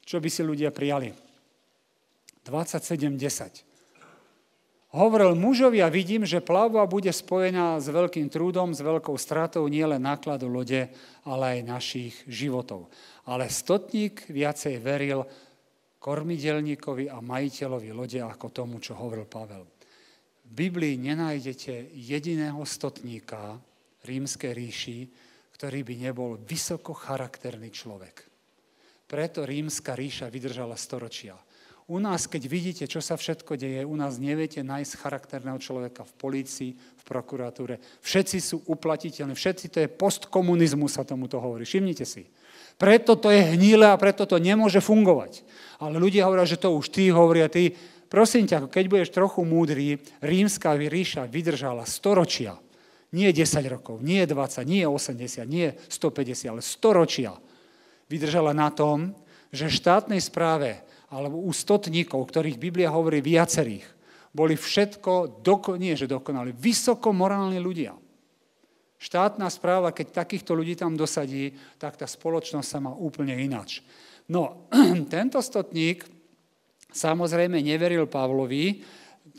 čo by si ľudia prijali. 27.10. Hovoril mužovia, vidím, že plavba bude spojená s veľkým trúdom, s veľkou stratou nielen nákladu lode, ale aj našich životov. Ale stotník viacej veril kormidelníkovi a majiteľovi lode ako tomu, čo hovoril Pavel. V Biblii nenájdete jediného stotníka rímskej ríši, ktorý by nebol vysoko charakterný človek. Preto rímska ríša vydržala storočia. U nás, keď vidíte, čo sa všetko deje, u nás neviete nájsť charakterného človeka v polícii, v prokuratúre. Všetci sú uplatiteľní, všetci to je postkomunizmu, sa tomu to hovorí. Všimnite si. Preto to je hnilé a preto to nemôže fungovať. Ale ľudia hovoria, že to už ty hovoria ty. Prosím ťa, keď budeš trochu múdry, rímska ríša vydržala storočia. Nie 10 rokov, nie 20, nie 80, nie 150, ale storočia. Vydržala na tom, že štátnej správe alebo u stotníkov, ktorých Biblia hovorí viacerých, boli všetko, doko, nie že dokonali, vysoko morálni ľudia. Štátna správa, keď takýchto ľudí tam dosadí, tak tá spoločnosť sa má úplne inač. No, tento stotník samozrejme neveril Pavlovi,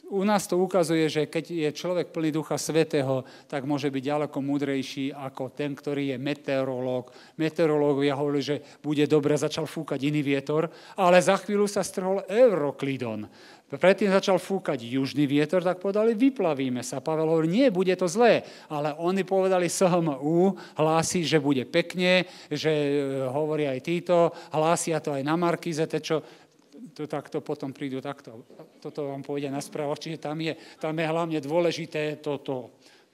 u nás to ukazuje, že keď je človek plný ducha svetého, tak môže byť ďaleko múdrejší ako ten, ktorý je meteorológ. Meteorológovia hovorili, že bude dobre, začal fúkať iný vietor, ale za chvíľu sa strhol Euroklidon. Predtým začal fúkať južný vietor, tak povedali, vyplavíme sa. Pavel hovorí, nie, bude to zlé. Ale oni povedali, SHMU hlási, že bude pekne, že e, hovorí aj títo, hlásia to aj na Markize, čo to takto potom prídu takto. Toto vám povedia na správach, čiže tam je, tam je hlavne dôležité to,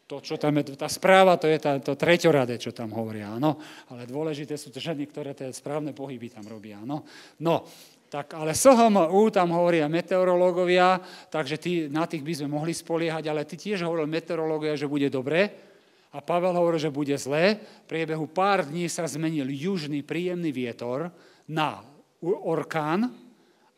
to, čo tam je, tá správa, to je tá, to treťoradé, čo tam hovoria, áno. Ale dôležité sú ženy, ktoré tie správne pohyby tam robia, áno. No, tak ale SHMU tam hovoria meteorológovia, takže tí, na tých by sme mohli spoliehať, ale ty tiež hovoril meteorológia, že bude dobre. A Pavel hovoril, že bude zlé. V priebehu pár dní sa zmenil južný príjemný vietor na orkán,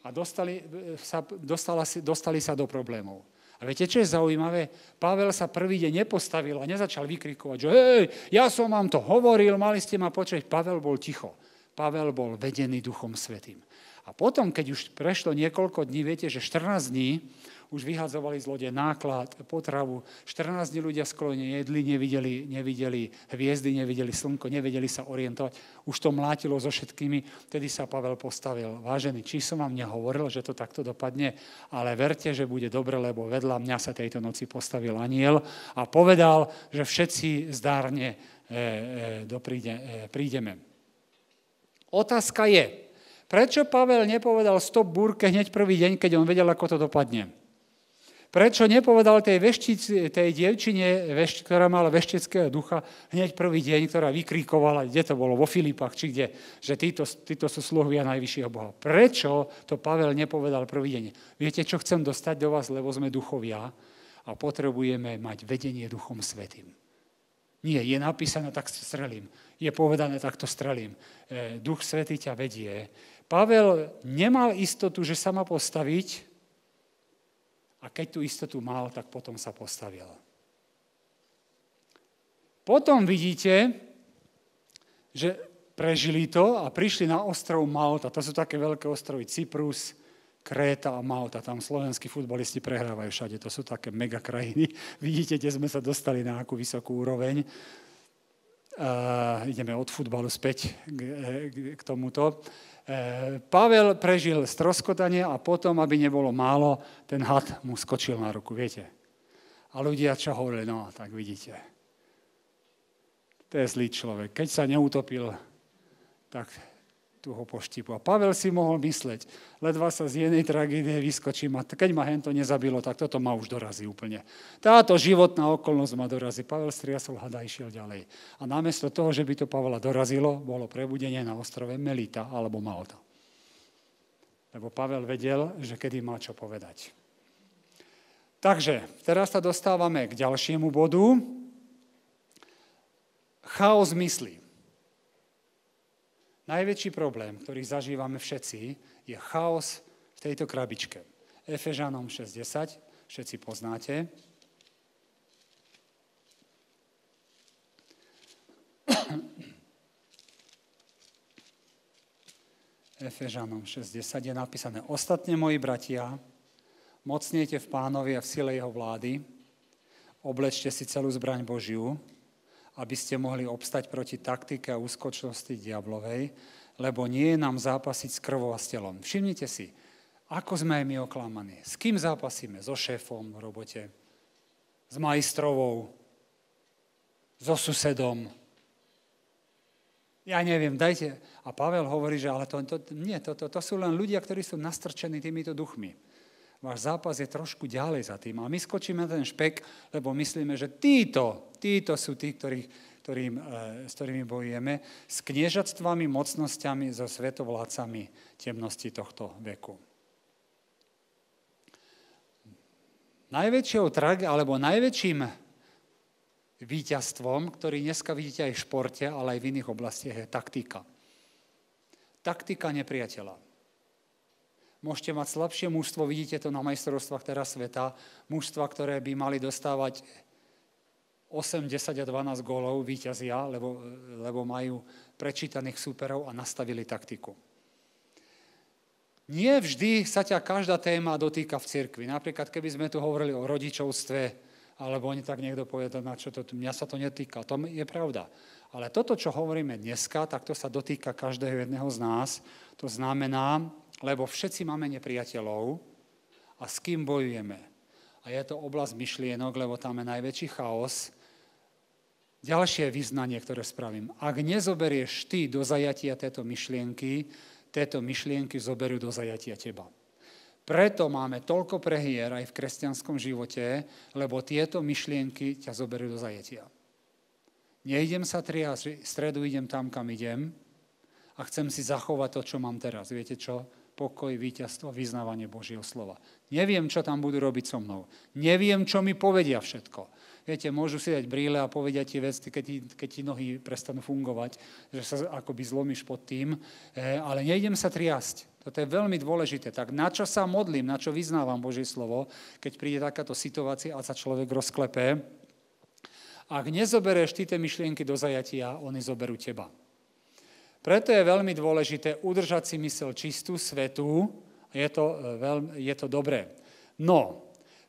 a dostali sa, dostala, dostali sa do problémov. A viete, čo je zaujímavé? Pavel sa prvý deň nepostavil a nezačal vykrikovať, že hej, ja som vám to hovoril, mali ste ma počať. Pavel bol ticho. Pavel bol vedený Duchom Svetým. A potom, keď už prešlo niekoľko dní, viete, že 14 dní, už vyhadzovali z lode náklad, potravu. 14 dní ľudia skoro nejedli, nevideli, nevideli hviezdy, nevideli slnko, nevedeli sa orientovať. Už to mlátilo so všetkými. Vtedy sa Pavel postavil. Vážený, či som vám nehovoril, že to takto dopadne, ale verte, že bude dobre, lebo vedľa mňa sa tejto noci postavil aniel a povedal, že všetci zdárne e, e, dopríde, e, prídeme. Otázka je, prečo Pavel nepovedal stop búrke hneď prvý deň, keď on vedel, ako to dopadne? Prečo nepovedal tej, veštici, tej dievčine, vešť, ktorá mala vešteckého ducha, hneď prvý deň, ktorá vykríkovala, kde to bolo, vo Filipách, či kde, že títo, títo sú sluhovia najvyššieho Boha. Prečo to Pavel nepovedal prvý deň? Viete, čo chcem dostať do vás, lebo sme duchovia a potrebujeme mať vedenie Duchom Svetým. Nie, je napísané, tak strelím. Je povedané, tak to strelím. E, Duch Svetý ťa vedie. Pavel nemal istotu, že sa má postaviť, a keď tú istotu mal, tak potom sa postavil. Potom vidíte, že prežili to a prišli na ostrov Malta. To sú také veľké ostrovy Cyprus, Kréta a Malta. Tam slovenskí futbalisti prehrávajú všade. To sú také mega krajiny. Vidíte, kde sme sa dostali na akú vysokú úroveň. Uh, ideme od futbalu späť k, k tomuto. Eh, Pavel prežil stroskotanie a potom, aby nebolo málo, ten had mu skočil na ruku, viete. A ľudia čo hovorili, no tak vidíte. To je zlý človek. Keď sa neutopil, tak tu ho poštipu. A Pavel si mohol mysleť, ledva sa z jednej tragédie vyskočím a keď ma hento nezabilo, tak toto ma už dorazí úplne. Táto životná okolnosť ma dorazí. Pavel striasol hada išiel ďalej. A namiesto toho, že by to Pavla dorazilo, bolo prebudenie na ostrove Melita alebo Malta. Lebo Pavel vedel, že kedy má čo povedať. Takže, teraz sa dostávame k ďalšiemu bodu. Chaos myslí. Najväčší problém, ktorý zažívame všetci, je chaos v tejto krabičke. Efežanom 6.10, všetci poznáte. Efežanom 6.10 je napísané Ostatne, moji bratia, mocniete v pánovi a v sile jeho vlády, oblečte si celú zbraň Božiu, aby ste mohli obstať proti taktike a úskočnosti diablovej, lebo nie je nám zápasiť s krvou a s telom. Všimnite si, ako sme aj my oklamaní. S kým zápasíme? So šéfom v robote, s majstrovou, so susedom. Ja neviem, dajte. A Pavel hovorí, že ale to, to, nie, to, to, to sú len ľudia, ktorí sú nastrčení týmito duchmi. Váš zápas je trošku ďalej za tým. A my skočíme na ten špek, lebo myslíme, že títo, títo sú tí, ktorých, ktorým, e, s ktorými bojujeme, s kniežatstvami, mocnosťami, so svetovládcami temnosti tohto veku. Najväčšou trag, alebo najväčším víťazstvom, ktorý dneska vidíte aj v športe, ale aj v iných oblastiach, je taktika. Taktika nepriateľa. Môžete mať slabšie mužstvo, vidíte to na majstrovstvách teraz sveta, mužstva, ktoré by mali dostávať 8, 10 a 12 gólov víťazia, lebo, lebo majú prečítaných súperov a nastavili taktiku. Nie vždy sa ťa každá téma dotýka v cirkvi. Napríklad, keby sme tu hovorili o rodičovstve, alebo oni tak niekto povie, na čo to, mňa sa to netýka. To je pravda. Ale toto, čo hovoríme dneska, tak to sa dotýka každého jedného z nás. To znamená, lebo všetci máme nepriateľov a s kým bojujeme. A je to oblasť myšlienok, lebo tam je najväčší chaos. Ďalšie vyznanie, ktoré spravím. Ak nezoberieš ty do zajatia tejto myšlienky, tieto myšlienky zoberú do zajatia teba. Preto máme toľko prehier aj v kresťanskom živote, lebo tieto myšlienky ťa zoberú do zajatia. Neidem sa triať, stredu idem tam, kam idem a chcem si zachovať to, čo mám teraz. Viete čo? Pokoj, víťazstvo, vyznávanie Božieho slova. Neviem, čo tam budú robiť so mnou. Neviem, čo mi povedia všetko. Viete, môžu si dať brýle a povedia ti veci, keď ti, keď ti nohy prestanú fungovať, že sa akoby zlomíš pod tým, e, ale nejdem sa triasť. Toto je veľmi dôležité. Tak na čo sa modlím, na čo vyznávam Božie slovo, keď príde takáto situácia a sa človek rozklepe, ak nezoberieš ty tie myšlienky do zajatia, oni zoberú teba. Preto je veľmi dôležité udržať si mysel čistú, svetú, je to, e, veľmi, je to dobré. No,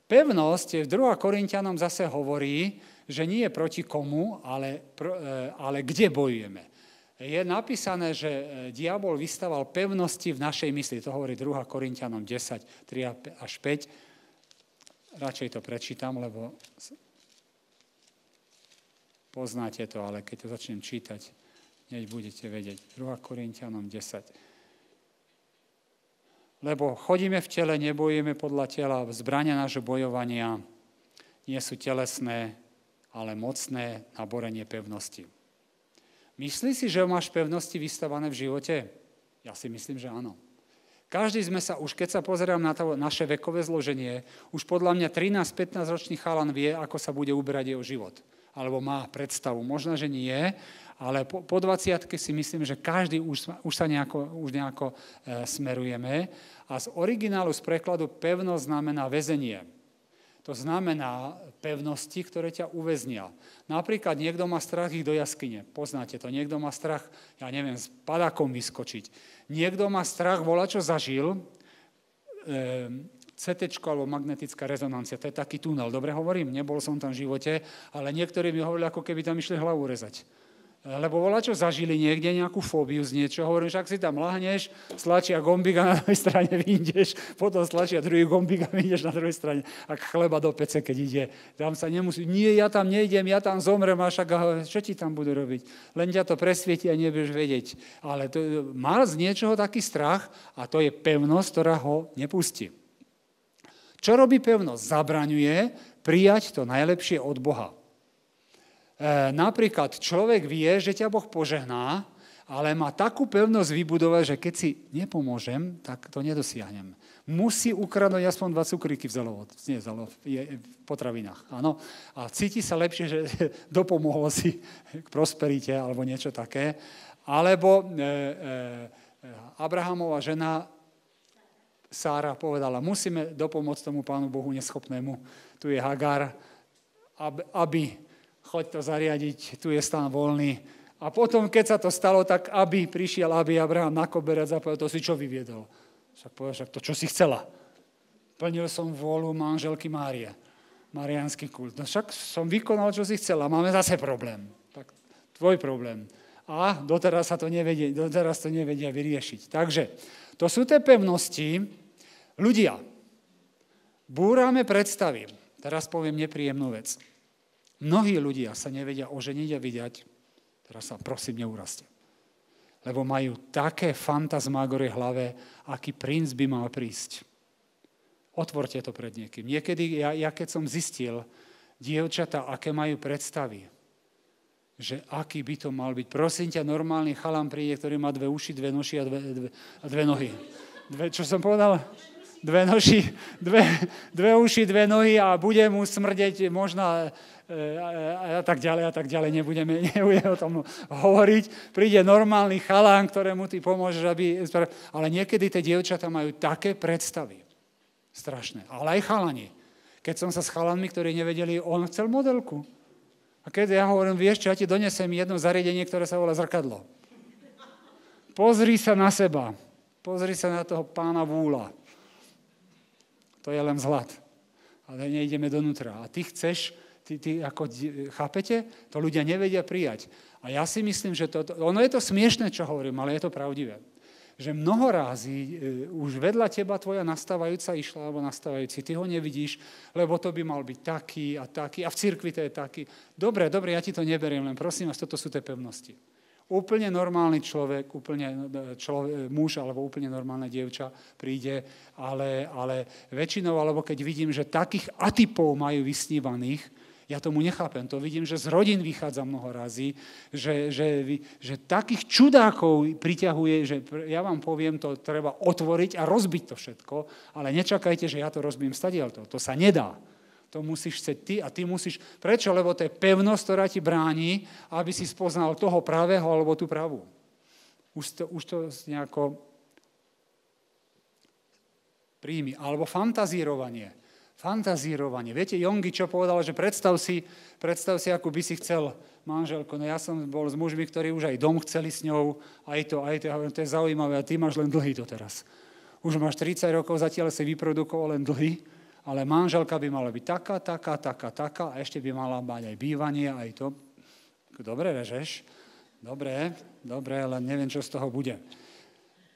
Pevnosť v 2. Korintianom zase hovorí, že nie je proti komu, ale, e, ale kde bojujeme. Je napísané, že e, diabol vystaval pevnosti v našej mysli. To hovorí 2. Korintianom 10, 3 až 5. Radšej to prečítam, lebo poznáte to, ale keď to začnem čítať, hneď budete vedieť. 2. Korintianom 10. Lebo chodíme v tele, nebojujeme podľa tela, zbrania nášho bojovania nie sú telesné, ale mocné na borenie pevnosti. Myslíš si, že máš pevnosti vystavané v živote? Ja si myslím, že áno. Každý sme sa, už keď sa pozerám na to naše vekové zloženie, už podľa mňa 13-15 ročný chalan vie, ako sa bude uberať jeho život. Alebo má predstavu. Možno, že nie, ale po, po 20 si myslím, že každý už, už sa nejako, už nejako e, smerujeme. A z originálu, z prekladu pevnosť znamená väzenie. To znamená pevnosti, ktoré ťa uväznia. Napríklad niekto má strach ísť do jaskyne. Poznáte to. Niekto má strach, ja neviem, s padákom vyskočiť. Niekto má strach, volá, čo zažil, e, CT alebo magnetická rezonancia, to je taký tunel, dobre hovorím, nebol som tam v živote, ale niektorí mi hovorili, ako keby tam išli hlavu rezať. Lebo volá, čo zažili niekde, nejakú fóbiu z niečoho, hovorím, že ak si tam lahneš, stlačia gombík a na druhej strane vyjdeš, potom stlačia druhý gombík a vyjdeš na druhej strane, ak chleba do pece, keď ide. Tam sa nemusí, nie, ja tam nejdem, ja tam zomrem, a však čo ti tam budú robiť? Len ťa to presvieti a nebudeš vedieť. Ale to, mal z niečoho taký strach a to je pevnosť, ktorá ho nepustí. Čo robí pevnosť? Zabraňuje prijať to najlepšie od Boha. E, napríklad človek vie, že ťa Boh požehná, ale má takú pevnosť vybudovať, že keď si nepomôžem, tak to nedosiahnem. Musí ukradnúť aspoň dva cukríky v zelovod, nie zelo, je v potravinách. Áno. A cíti sa lepšie, že dopomohol si k prosperite alebo niečo také. Alebo e, e, Abrahamova žena Sára povedala, musíme dopomôcť tomu pánu Bohu neschopnému. Tu je Hagar, aby choď to zariadiť, tu je stan voľný. A potom, keď sa to stalo, tak aby prišiel, aby Abraham na koberec a povedal, to si čo vyviedol? Však povedal, však to čo si chcela. Plnil som vôľu manželky Márie. Mariánsky kult. No však som vykonal, čo si chcela. Máme zase problém. Tak tvoj problém. A doteraz sa to nevedie, doteraz to nevedia vyriešiť. Takže to sú tie pevnosti. Ľudia, búrame predstavy. Teraz poviem nepríjemnú vec. Mnohí ľudia sa nevedia oženiť a vydať, teraz sa prosím neurazte. Lebo majú také fantasmágorie hlave, aký princ by mal prísť. Otvorte to pred niekým. Niekedy, ja, ja keď som zistil, dievčata, aké majú predstavy, že aký by to mal byť. Prosím ťa, normálny chalam príde, ktorý má dve uši, dve noši a dve, dve, dve nohy. Dve, čo som povedal? Dve, noši, dve, dve uši, dve nohy a bude mu smrdeť možno a tak ďalej a tak ďalej, nebudeme, nebudeme o tom hovoriť. Príde normálny chalán, ktorému ty pomôžeš, aby... Ale niekedy tie dievčatá majú také predstavy. Strašné. Ale aj chalani. Keď som sa s chalanmi, ktorí nevedeli, on chcel modelku. A keď ja hovorím, vieš čo, ja ti donesem jedno zariadenie, ktoré sa volá zrkadlo. Pozri sa na seba. Pozri sa na toho pána Vúla. To je len zlat. Ale nejdeme donútra. A ty chceš Ty, ty ako, chápete? To ľudia nevedia prijať. A ja si myslím, že to, ono je to smiešné, čo hovorím, ale je to pravdivé. Že mnoho rázy e, už vedľa teba tvoja nastávajúca išla, alebo nastávajúci, ty ho nevidíš, lebo to by mal byť taký a taký, a v cirkvi to je taký. Dobre, dobre, ja ti to neberiem, len prosím vás, toto sú tie pevnosti. Úplne normálny človek, úplne e, človek, muž alebo úplne normálne dievča príde, ale, ale väčšinou, alebo keď vidím, že takých atypov majú vysnívaných, ja tomu nechápem. To vidím, že z rodín vychádza mnoho razy, že, že, že takých čudákov priťahuje, že ja vám poviem, to treba otvoriť a rozbiť to všetko, ale nečakajte, že ja to rozbím stadiaľ. To, to sa nedá. To musíš chcieť ty a ty musíš... Prečo? Lebo to je pevnosť, ktorá ti bráni, aby si spoznal toho pravého alebo tú pravú. Už to, už to nejako príjmi. Alebo fantazírovanie fantazírovanie. Viete, Jongi čo povedal, že predstav si, predstav si, ako by si chcel manželku. No ja som bol s mužmi, ktorí už aj dom chceli s ňou, aj to, aj to, to je zaujímavé, a ty máš len dlhý to teraz. Už máš 30 rokov, zatiaľ si vyprodukoval len dlhý, ale manželka by mala byť taká, taká, taká, taká a ešte by mala mať aj bývanie, aj to. Dobre režeš? Dobre, dobre, len neviem, čo z toho bude.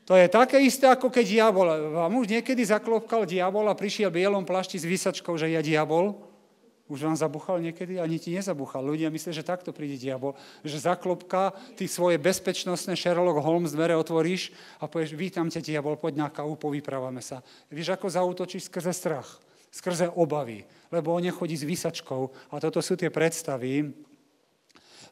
To je také isté, ako keď diabol. Vám už niekedy zaklopkal diabol a prišiel v bielom plašti s výsačkou, že ja diabol? Už vám zabuchal niekedy? Ani ti nezabuchal. Ľudia myslia, že takto príde diabol. Že zaklopka, ty svoje bezpečnostné Sherlock Holmes dvere otvoríš a povieš, vítam ťa diabol, poď na kávu, povyprávame sa. Vieš, ako zautočíš skrze strach, skrze obavy, lebo on nechodí s výsačkou. A toto sú tie predstavy,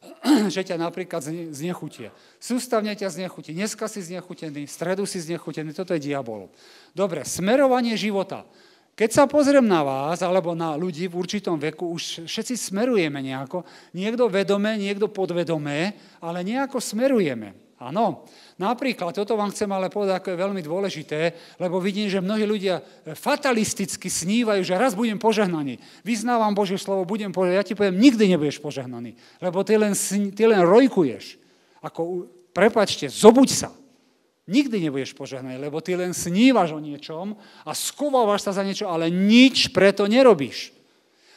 že ťa napríklad znechutie. Sústavne ťa znechutí. Dneska si znechutený, v stredu si znechutený, toto je diabol. Dobre, smerovanie života. Keď sa pozriem na vás, alebo na ľudí v určitom veku, už všetci smerujeme nejako. Niekto vedome, niekto podvedome, ale nejako smerujeme. Áno. Napríklad, toto vám chcem ale povedať, ako je veľmi dôležité, lebo vidím, že mnohí ľudia fatalisticky snívajú, že raz budem požehnaný. Vyznávam Božie slovo, budem požehnaný. Ja ti poviem, nikdy nebudeš požehnaný, lebo ty len, ty len rojkuješ. Ako, prepačte, zobuď sa. Nikdy nebudeš požehnaný, lebo ty len snívaš o niečom a skovávaš sa za niečo, ale nič preto nerobíš.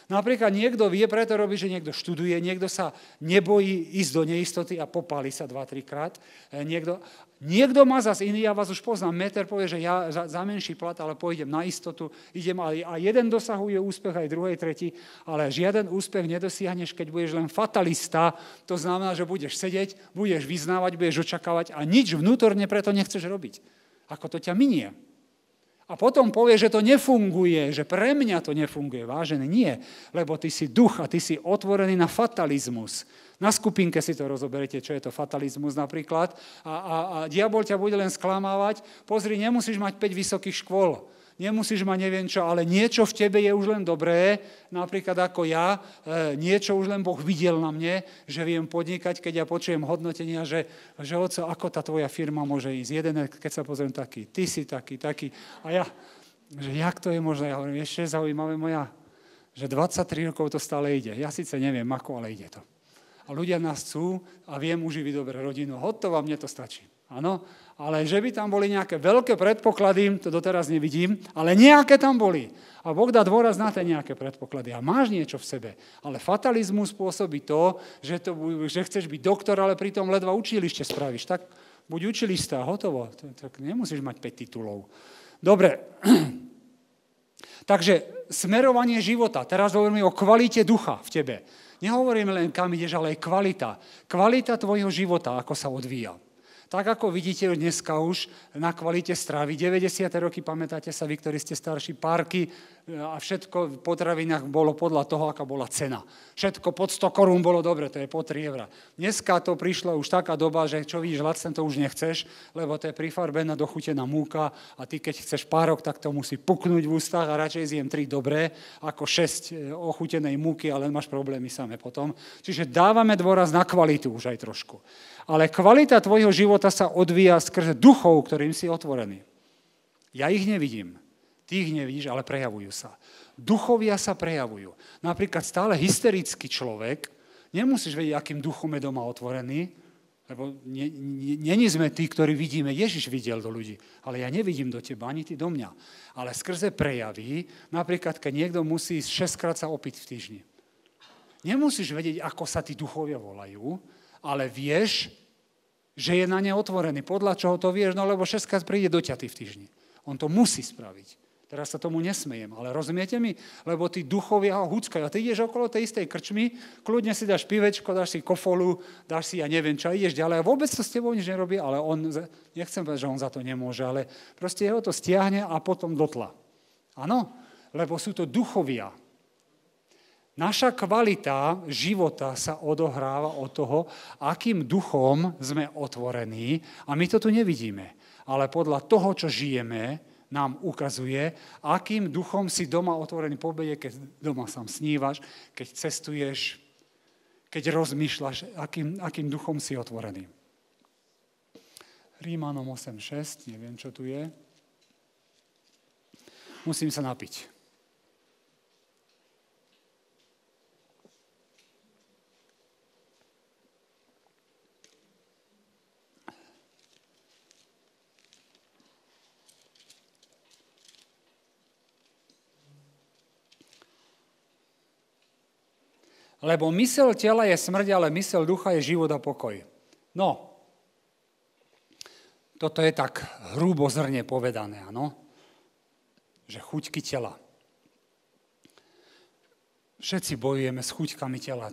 Napríklad niekto vie preto robiť, že niekto študuje, niekto sa nebojí ísť do neistoty a popáli sa 2-3 krát. E, niekto, niekto má zase iný, ja vás už poznám, meter povie, že ja za, za menší plat, ale pôjdem na istotu, idem aj, a jeden dosahuje úspech, aj druhý, tretí, ale žiaden úspech nedosiahneš, keď budeš len fatalista, to znamená, že budeš sedieť, budeš vyznávať, budeš očakávať a nič vnútorne preto nechceš robiť. Ako to ťa minie. A potom povie, že to nefunguje, že pre mňa to nefunguje. Vážený, nie. Lebo ty si duch a ty si otvorený na fatalizmus. Na skupinke si to rozoberete, čo je to fatalizmus napríklad. A, a, a diabol ťa bude len sklamávať. Pozri, nemusíš mať 5 vysokých škôl nemusíš mať neviem čo, ale niečo v tebe je už len dobré, napríklad ako ja, e, niečo už len Boh videl na mne, že viem podnikať, keď ja počujem hodnotenia, že, že oco, ako tá tvoja firma môže ísť. Jeden, keď sa pozriem taký, ty si taký, taký. A ja, že jak to je možné? Ja hovorím, ešte zaujímavé moja, že 23 rokov to stále ide. Ja síce neviem ako, ale ide to. A ľudia nás chcú a viem uživiť dobre rodinu. Hotovo, mne to stačí. Áno, ale že by tam boli nejaké veľké predpoklady, to doteraz nevidím, ale nejaké tam boli. A Boh dá dôraz na tie nejaké predpoklady. A máš niečo v sebe. Ale fatalizmus spôsobí to, že, to, že chceš byť doktor, ale pritom ledva učilište spravíš. Tak buď učilista, hotovo. Tak nemusíš mať 5 titulov. Dobre. Takže smerovanie života. Teraz hovoríme o kvalite ducha v tebe. Nehovoríme len, kam ideš, ale aj kvalita. Kvalita tvojho života, ako sa odvíja. Tak ako vidíte dneska už na kvalite stravy, 90. roky, pamätáte sa vy, ktorí ste starší, parky a všetko v potravinách bolo podľa toho, aká bola cena. Všetko pod 100 korún bolo dobre, to je po 3 eurá. Dneska to prišla už taká doba, že čo vidíš lacné, to už nechceš, lebo to je prifarbená, dochutená múka a ty keď chceš párok, tak to musí puknúť v ústach a radšej zjem 3 dobré, ako 6 e, ochutenej múky, ale máš problémy same potom. Čiže dávame dôraz na kvalitu už aj trošku ale kvalita tvojho života sa odvíja skrze duchov, ktorým si otvorený. Ja ich nevidím. Ty ich nevidíš, ale prejavujú sa. Duchovia sa prejavujú. Napríklad stále hysterický človek, nemusíš vedieť, akým duchom je doma otvorený, lebo není sme tí, ktorí vidíme, Ježiš videl do ľudí, ale ja nevidím do teba, ani ty do mňa. Ale skrze prejavy, napríklad, keď niekto musí 6 krát sa opiť v týždni. Nemusíš vedieť, ako sa tí duchovia volajú, ale vieš, že je na ne otvorený. Podľa čoho to vieš? No lebo šestka príde doťatý v týždni. On to musí spraviť. Teraz sa tomu nesmejem, ale rozumiete mi? Lebo tí duchovia ho huckajú. A ty ideš okolo tej istej krčmy, kľudne si dáš pivečko, dáš si kofolu, dáš si, ja neviem čo, ideš ďalej. A vôbec to s tebou nič nerobí, ale on, nechcem povedať, že on za to nemôže, ale proste jeho to stiahne a potom dotla. Áno? Lebo sú to duchovia, Naša kvalita života sa odohráva od toho, akým duchom sme otvorení a my to tu nevidíme. Ale podľa toho, čo žijeme, nám ukazuje, akým duchom si doma otvorený pobede, keď doma sám snívaš, keď cestuješ, keď rozmýšľaš, akým, akým duchom si otvorený. Rímanom 8.6, neviem, čo tu je. Musím sa napiť. Lebo mysel tela je smrť, ale mysel ducha je život a pokoj. No, toto je tak hrubo zrne povedané, áno? Že chuťky tela. Všetci bojujeme s chuťkami tela.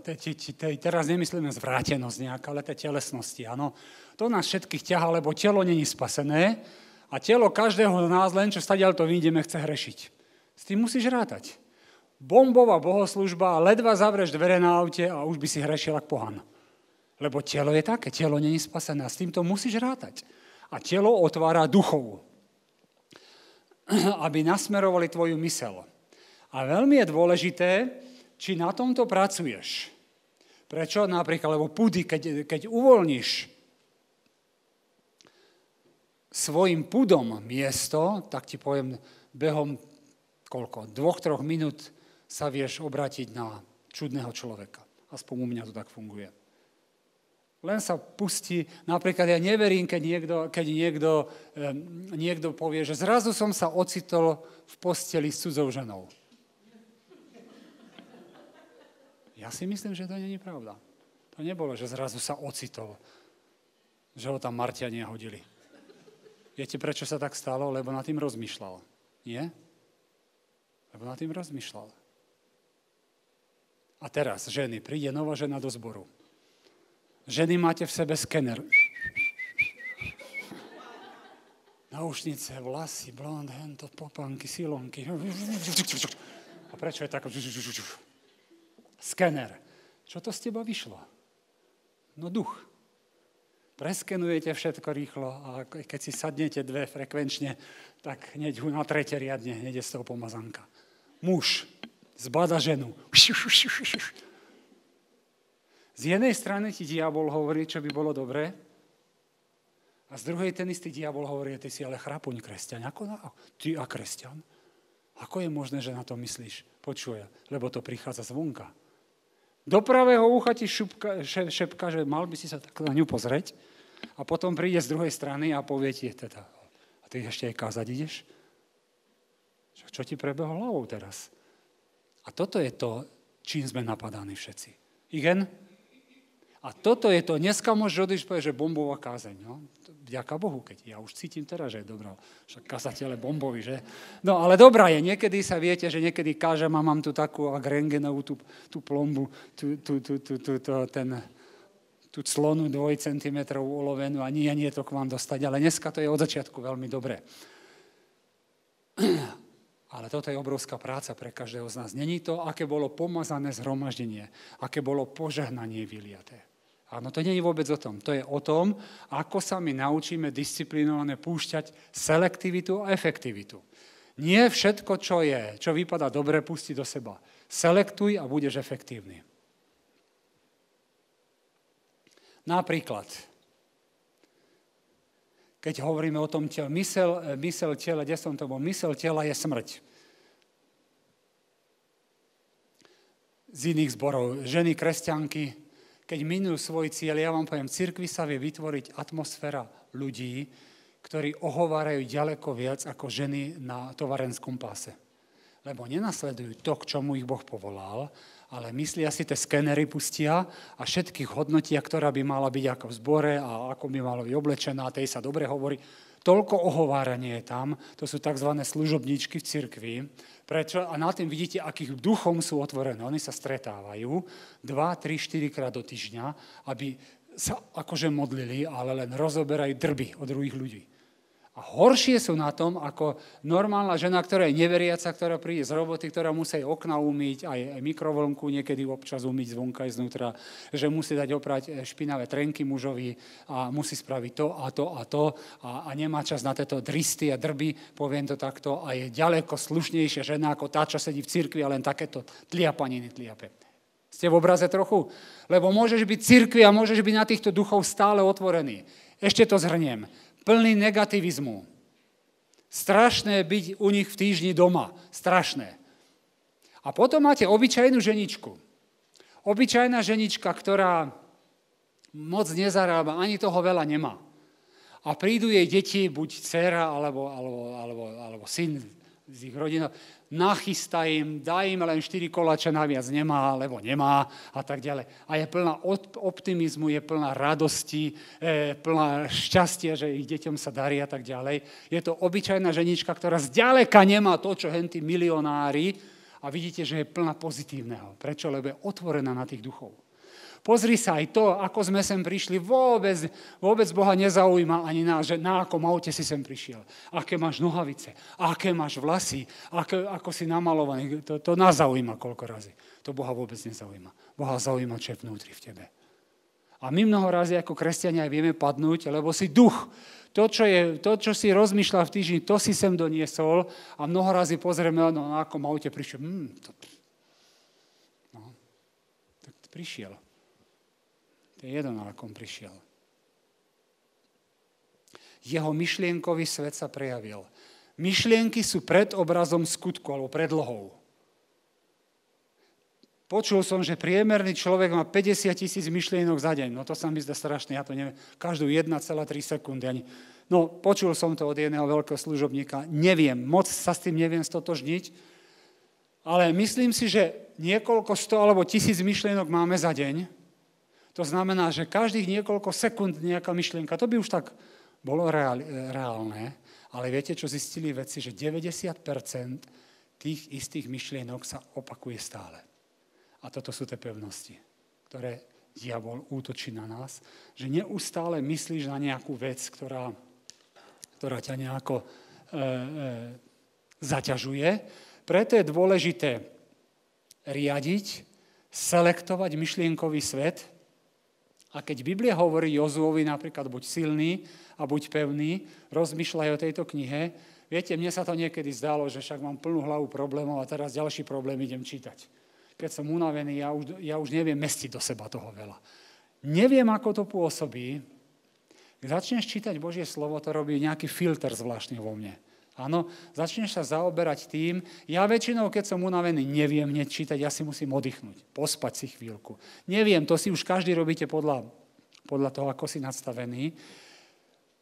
Teraz nemyslíme zvrátenosť nejaká, ale tie telesnosti, áno. To nás všetkých ťaha, lebo telo není spasené a telo každého z nás, len čo stadiaľ to vyjdeme, chce hrešiť. S tým musíš rátať bombová bohoslužba ledva zavrieš dvere na aute a už by si hrešil ako pohan. Lebo telo je také, telo není spasené a s týmto musíš rátať. A telo otvára duchov, aby nasmerovali tvoju mysel. A veľmi je dôležité, či na tomto pracuješ. Prečo? Napríklad, lebo pudy, keď, keď uvoľníš svojim pudom miesto, tak ti poviem, behom koľko? Dvoch, troch minút sa vieš obrátiť na čudného človeka. Aspoň u mňa to tak funguje. Len sa pustí, napríklad ja neverím, keď niekto, keď niekto, um, niekto povie, že zrazu som sa ocitol v posteli s cudzou ženou. Ja si myslím, že to není pravda. To nebolo, že zrazu sa ocitol, že ho tam Martiania hodili. Viete, prečo sa tak stalo? Lebo nad tým rozmýšľal. Nie? Lebo nad tým rozmýšľal. A teraz, ženy, príde nová žena do zboru. Ženy máte v sebe skener. Naušnice, vlasy, blond, hento, popanky, silonky. A prečo je tak? Skener. Čo to z teba vyšlo? No duch. Preskenujete všetko rýchlo a keď si sadnete dve frekvenčne, tak hneď na tretie riadne, hneď je z toho pomazanka. Muž zbada ženu. Z jednej strany ti diabol hovorí, čo by bolo dobré, a z druhej ten istý diabol hovorí, ty si ale chrapuň kresťan. Ako na... Ty a kresťan? Ako je možné, že na to myslíš? Počuje, lebo to prichádza zvonka. Do pravého ucha ti šupka, šepka, že mal by si sa tak na ňu pozrieť a potom príde z druhej strany a povie ti teda, a ty ešte aj kázať ideš? Čo ti prebehlo hlavou teraz? A toto je to, čím sme napadaní všetci. Igen? A toto je to, dneska môžeš odísť povedať, že bombová kázeň. No? Vďaka Bohu, keď ja už cítim teraz, že je dobrá. Však kazateľe bombovi, že? No ale dobrá je, niekedy sa viete, že niekedy kážem a mám tu takú agrengenovú tú, tú plombu, tú, tú, tú, tú, tú, tú, ten, tú clonu 2 cm ulovenú a nie, nie to k vám dostať. Ale dneska to je od začiatku veľmi dobré. Ale toto je obrovská práca pre každého z nás. Není to, aké bolo pomazané zhromaždenie, aké bolo požehnanie vyliaté. Áno, to je vôbec o tom. To je o tom, ako sa my naučíme disciplinované púšťať selektivitu a efektivitu. Nie všetko, čo je, čo vypadá dobre, pusti do seba. Selektuj a budeš efektívny. Napríklad, keď hovoríme o tom tele. Mysel, e, mysel tela, kde som to bol? Mysel tela je smrť. Z iných zborov. Ženy, kresťanky, keď minú svoj cieľ, ja vám poviem, cirkvi sa vie vytvoriť atmosféra ľudí, ktorí ohovárajú ďaleko viac ako ženy na tovarenskom páse. Lebo nenasledujú to, k čomu ich Boh povolal, ale myslia si, tie skenery pustia a všetkých hodnotia, ktorá by mala byť ako v zbore a ako by mala byť oblečená, tej sa dobre hovorí. Toľko ohováranie je tam, to sú tzv. služobníčky v cirkvi. Prečo? A na tým vidíte, akých duchom sú otvorené. Oni sa stretávajú 2, 3, 4 krát do týždňa, aby sa akože modlili, ale len rozoberajú drby od druhých ľudí. A horšie sú na tom, ako normálna žena, ktorá je neveriaca, ktorá príde z roboty, ktorá musí okna umyť, aj, mikrovlnku niekedy občas umyť zvonka aj znútra, že musí dať oprať eh, špinavé trenky mužovi a musí spraviť to a to a to a, a nemá čas na tieto dristy a drby, poviem to takto, a je ďaleko slušnejšia žena ako tá, čo sedí v cirkvi a len takéto tliapaniny tliape. Ste v obraze trochu? Lebo môžeš byť cirkvi a môžeš byť na týchto duchov stále otvorený. Ešte to zhrniem plný negativizmu. Strašné byť u nich v týždni doma. Strašné. A potom máte obyčajnú ženičku. Obyčajná ženička, ktorá moc nezarába, ani toho veľa nemá. A prídu jej deti, buď dcera, alebo, alebo, alebo, alebo syn z ich rodiny, nachystá im, dá im len 4 kolače naviac, nemá, lebo nemá a tak ďalej. A je plná optimizmu, je plná radosti, e, plná šťastia, že ich deťom sa darí a tak ďalej. Je to obyčajná ženička, ktorá zďaleka nemá to, čo henty milionári a vidíte, že je plná pozitívneho. Prečo? Lebo je otvorená na tých duchov. Pozri sa aj to, ako sme sem prišli, vôbec, vôbec Boha nezaujíma ani nás, že na akom aute si sem prišiel, aké máš nohavice, aké máš vlasy, aké, ako si namalovaný. To, to nás zaujíma koľko razy. To Boha vôbec nezaujíma. Boha zaujíma, čo je vnútri v tebe. A my mnoho razy ako kresťania vieme padnúť, lebo si duch. To čo, je, to, čo si rozmýšľal v týždni, to si sem doniesol a mnoho razy pozrieme, no, na akom aute prišiel. Hmm, to... No, tak prišiel. To je jeden, na akom prišiel. Jeho myšlienkový svet sa prejavil. Myšlienky sú pred obrazom skutku alebo predlohou. Počul som, že priemerný človek má 50 tisíc myšlienok za deň. No to sa mi zdá strašné, ja to neviem. Každú 1,3 sekundy. Ani... No, počul som to od jedného veľkého služobníka. Neviem, moc sa s tým neviem stotožniť, ale myslím si, že niekoľko sto alebo tisíc myšlienok máme za deň to znamená, že každých niekoľko sekúnd nejaká myšlienka, to by už tak bolo reál, reálne, ale viete, čo zistili veci, že 90% tých istých myšlienok sa opakuje stále. A toto sú tie pevnosti, ktoré diabol útočí na nás, že neustále myslíš na nejakú vec, ktorá, ktorá ťa nejako e, e, zaťažuje. Preto je dôležité riadiť, selektovať myšlienkový svet, a keď Biblia hovorí Jozuovi napríklad buď silný a buď pevný, rozmýšľaj o tejto knihe, viete, mne sa to niekedy zdalo, že však mám plnú hlavu problémov a teraz ďalší problém idem čítať. Keď som unavený, ja už, ja už neviem mestiť do seba toho veľa. Neviem, ako to pôsobí. Keď začneš čítať Božie slovo, to robí nejaký filter zvláštny vo mne. Áno, začneš sa zaoberať tým. Ja väčšinou, keď som unavený, neviem hneď čítať, ja si musím oddychnúť, pospať si chvíľku. Neviem, to si už každý robíte podľa, podľa toho, ako si nastavený.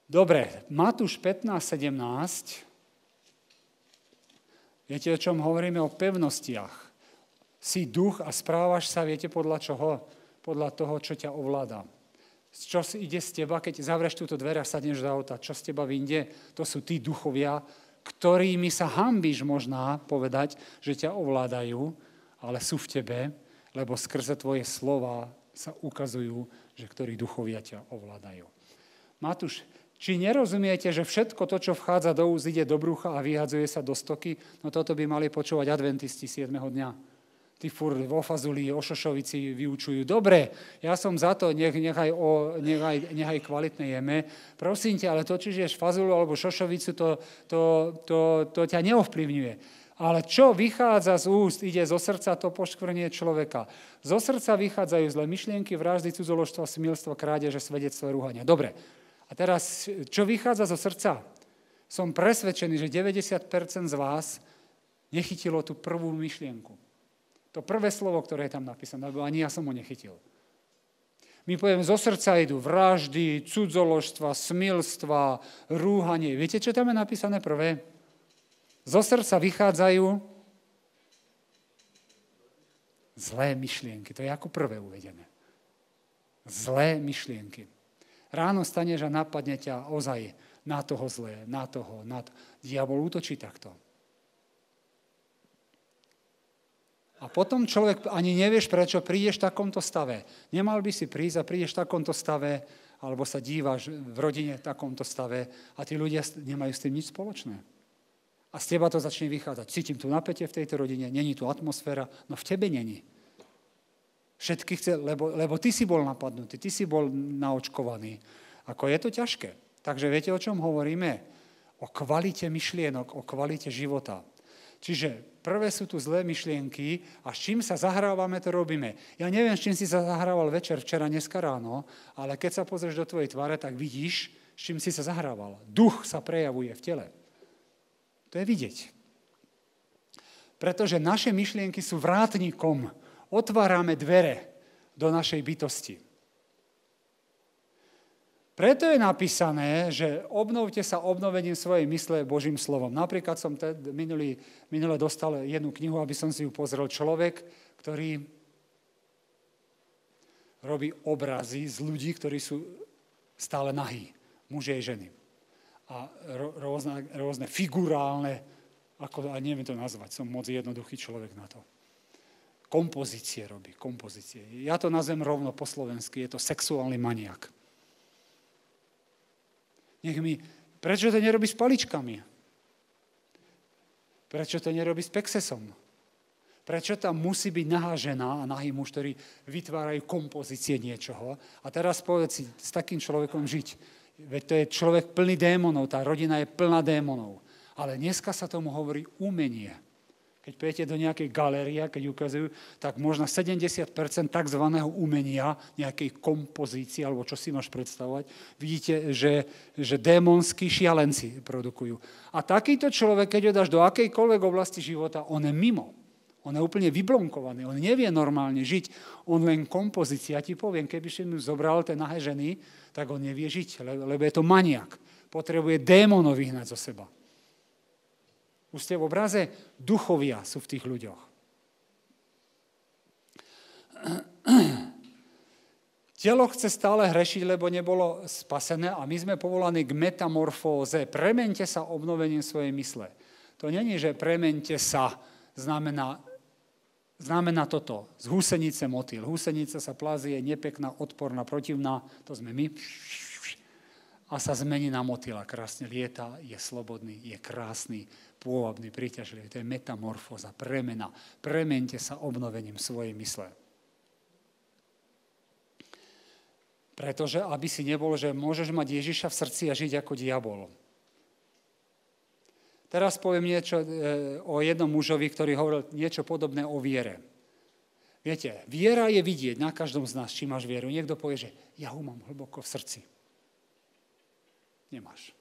Dobre, Matúš 15, 17. Viete, o čom hovoríme? O pevnostiach. Si duch a správaš sa, viete, podľa čoho? Podľa toho, čo ťa ovláda. Čo ide z teba, keď zavrieš túto dvere a sadneš do auta? Čo z teba vyjde? To sú tí duchovia, ktorými sa hambíš možná povedať, že ťa ovládajú, ale sú v tebe, lebo skrze tvoje slova sa ukazujú, že ktorí duchovia ťa ovládajú. Matúš, či nerozumiete, že všetko to, čo vchádza do úz, ide do brucha a vyhadzuje sa do stoky? No toto by mali počúvať adventisti 7. dňa. Tí furt vo fazuli, o šošovici vyučujú. Dobre, ja som za to, nech, nechaj, o, nechaj, nechaj kvalitné jeme. Prosím ťa, ale to, či žiješ fazulu alebo šošovicu, to, to, to, to ťa neovplyvňuje. Ale čo vychádza z úst, ide zo srdca, to poškvrnie človeka. Zo srdca vychádzajú zlé myšlienky, vraždy, cudzoložstva, smilstvo, krádeže, svedectvo, rúhania. Dobre, a teraz, čo vychádza zo srdca? Som presvedčený, že 90% z vás nechytilo tú prvú myšlienku. To prvé slovo, ktoré je tam napísané, lebo ani ja som ho nechytil. My povieme, zo srdca idú vraždy, cudzoložstva, smilstva, rúhanie. Viete, čo tam je napísané prvé? Zo srdca vychádzajú zlé myšlienky. To je ako prvé uvedené. Zlé myšlienky. Ráno staneš a napadne ťa ozaj na toho zlé, na toho, na to. Diabol útočí takto. A potom človek, ani nevieš, prečo prídeš v takomto stave. Nemal by si prísť a prídeš v takomto stave, alebo sa dívaš v rodine v takomto stave a tí ľudia nemajú s tým nič spoločné. A z teba to začne vychádzať. Cítim tu napätie v tejto rodine, není tu atmosféra, no v tebe není. Všetky chce, lebo, lebo ty si bol napadnutý, ty si bol naočkovaný. Ako je to ťažké. Takže viete, o čom hovoríme? O kvalite myšlienok, o kvalite života. Čiže prvé sú tu zlé myšlienky a s čím sa zahrávame, to robíme. Ja neviem, s čím si sa zahrával večer, včera, dneska ráno, ale keď sa pozrieš do tvojej tváre, tak vidíš, s čím si sa zahrával. Duch sa prejavuje v tele. To je vidieť. Pretože naše myšlienky sú vrátnikom otvárame dvere do našej bytosti. Preto je napísané, že obnovte sa obnovením svojej mysle Božím slovom. Napríklad som te, minulý, minule dostal jednu knihu, aby som si ju pozrel. Človek, ktorý robí obrazy z ľudí, ktorí sú stále nahí. Muže a ženy. A rôzne, rôzne figurálne, ako, a neviem to nazvať, som moc jednoduchý človek na to kompozície robí, kompozície. Ja to nazvem rovno po slovensky, je to sexuálny maniak. Nech mi, prečo to nerobí s paličkami? Prečo to nerobí s pexesom? Prečo tam musí byť nahá žena a nahý muž, ktorí vytvárajú kompozície niečoho? A teraz povedz si, s takým človekom žiť. Veď to je človek plný démonov, tá rodina je plná démonov. Ale dneska sa tomu hovorí umenie. Keď pôjdete do nejakej galérie, keď ukazujú, tak možno 70% tzv. umenia, nejakej kompozície, alebo čo si máš predstavovať, vidíte, že, že démonskí šialenci produkujú. A takýto človek, keď ho dáš do akejkoľvek oblasti života, on je mimo. On je úplne vyblonkovaný, on nevie normálne žiť, on len kompozícia. Ja ti poviem, keby si mu zobral tie nahé ženy, tak on nevie žiť, lebo je to maniak. Potrebuje démonov vyhnať zo seba. Už ste v obraze? Duchovia sú v tých ľuďoch. Telo chce stále hrešiť, lebo nebolo spasené a my sme povolaní k metamorfóze. Premente sa obnovením svojej mysle. To není, že premente sa znamená, znamená toto. Z húsenice motýl. Húsenica sa plazie, nepekná, odporná, protivná. To sme my a sa zmení na motýla. Krásne lieta, je slobodný, je krásny, pôvabný, príťažlivý. To je metamorfóza, premena. Premente sa obnovením svojej mysle. Pretože, aby si nebol, že môžeš mať Ježiša v srdci a žiť ako diabol. Teraz poviem niečo e, o jednom mužovi, ktorý hovoril niečo podobné o viere. Viete, viera je vidieť na každom z nás, či máš vieru. Niekto povie, že ja ho mám hlboko v srdci. Nemáš.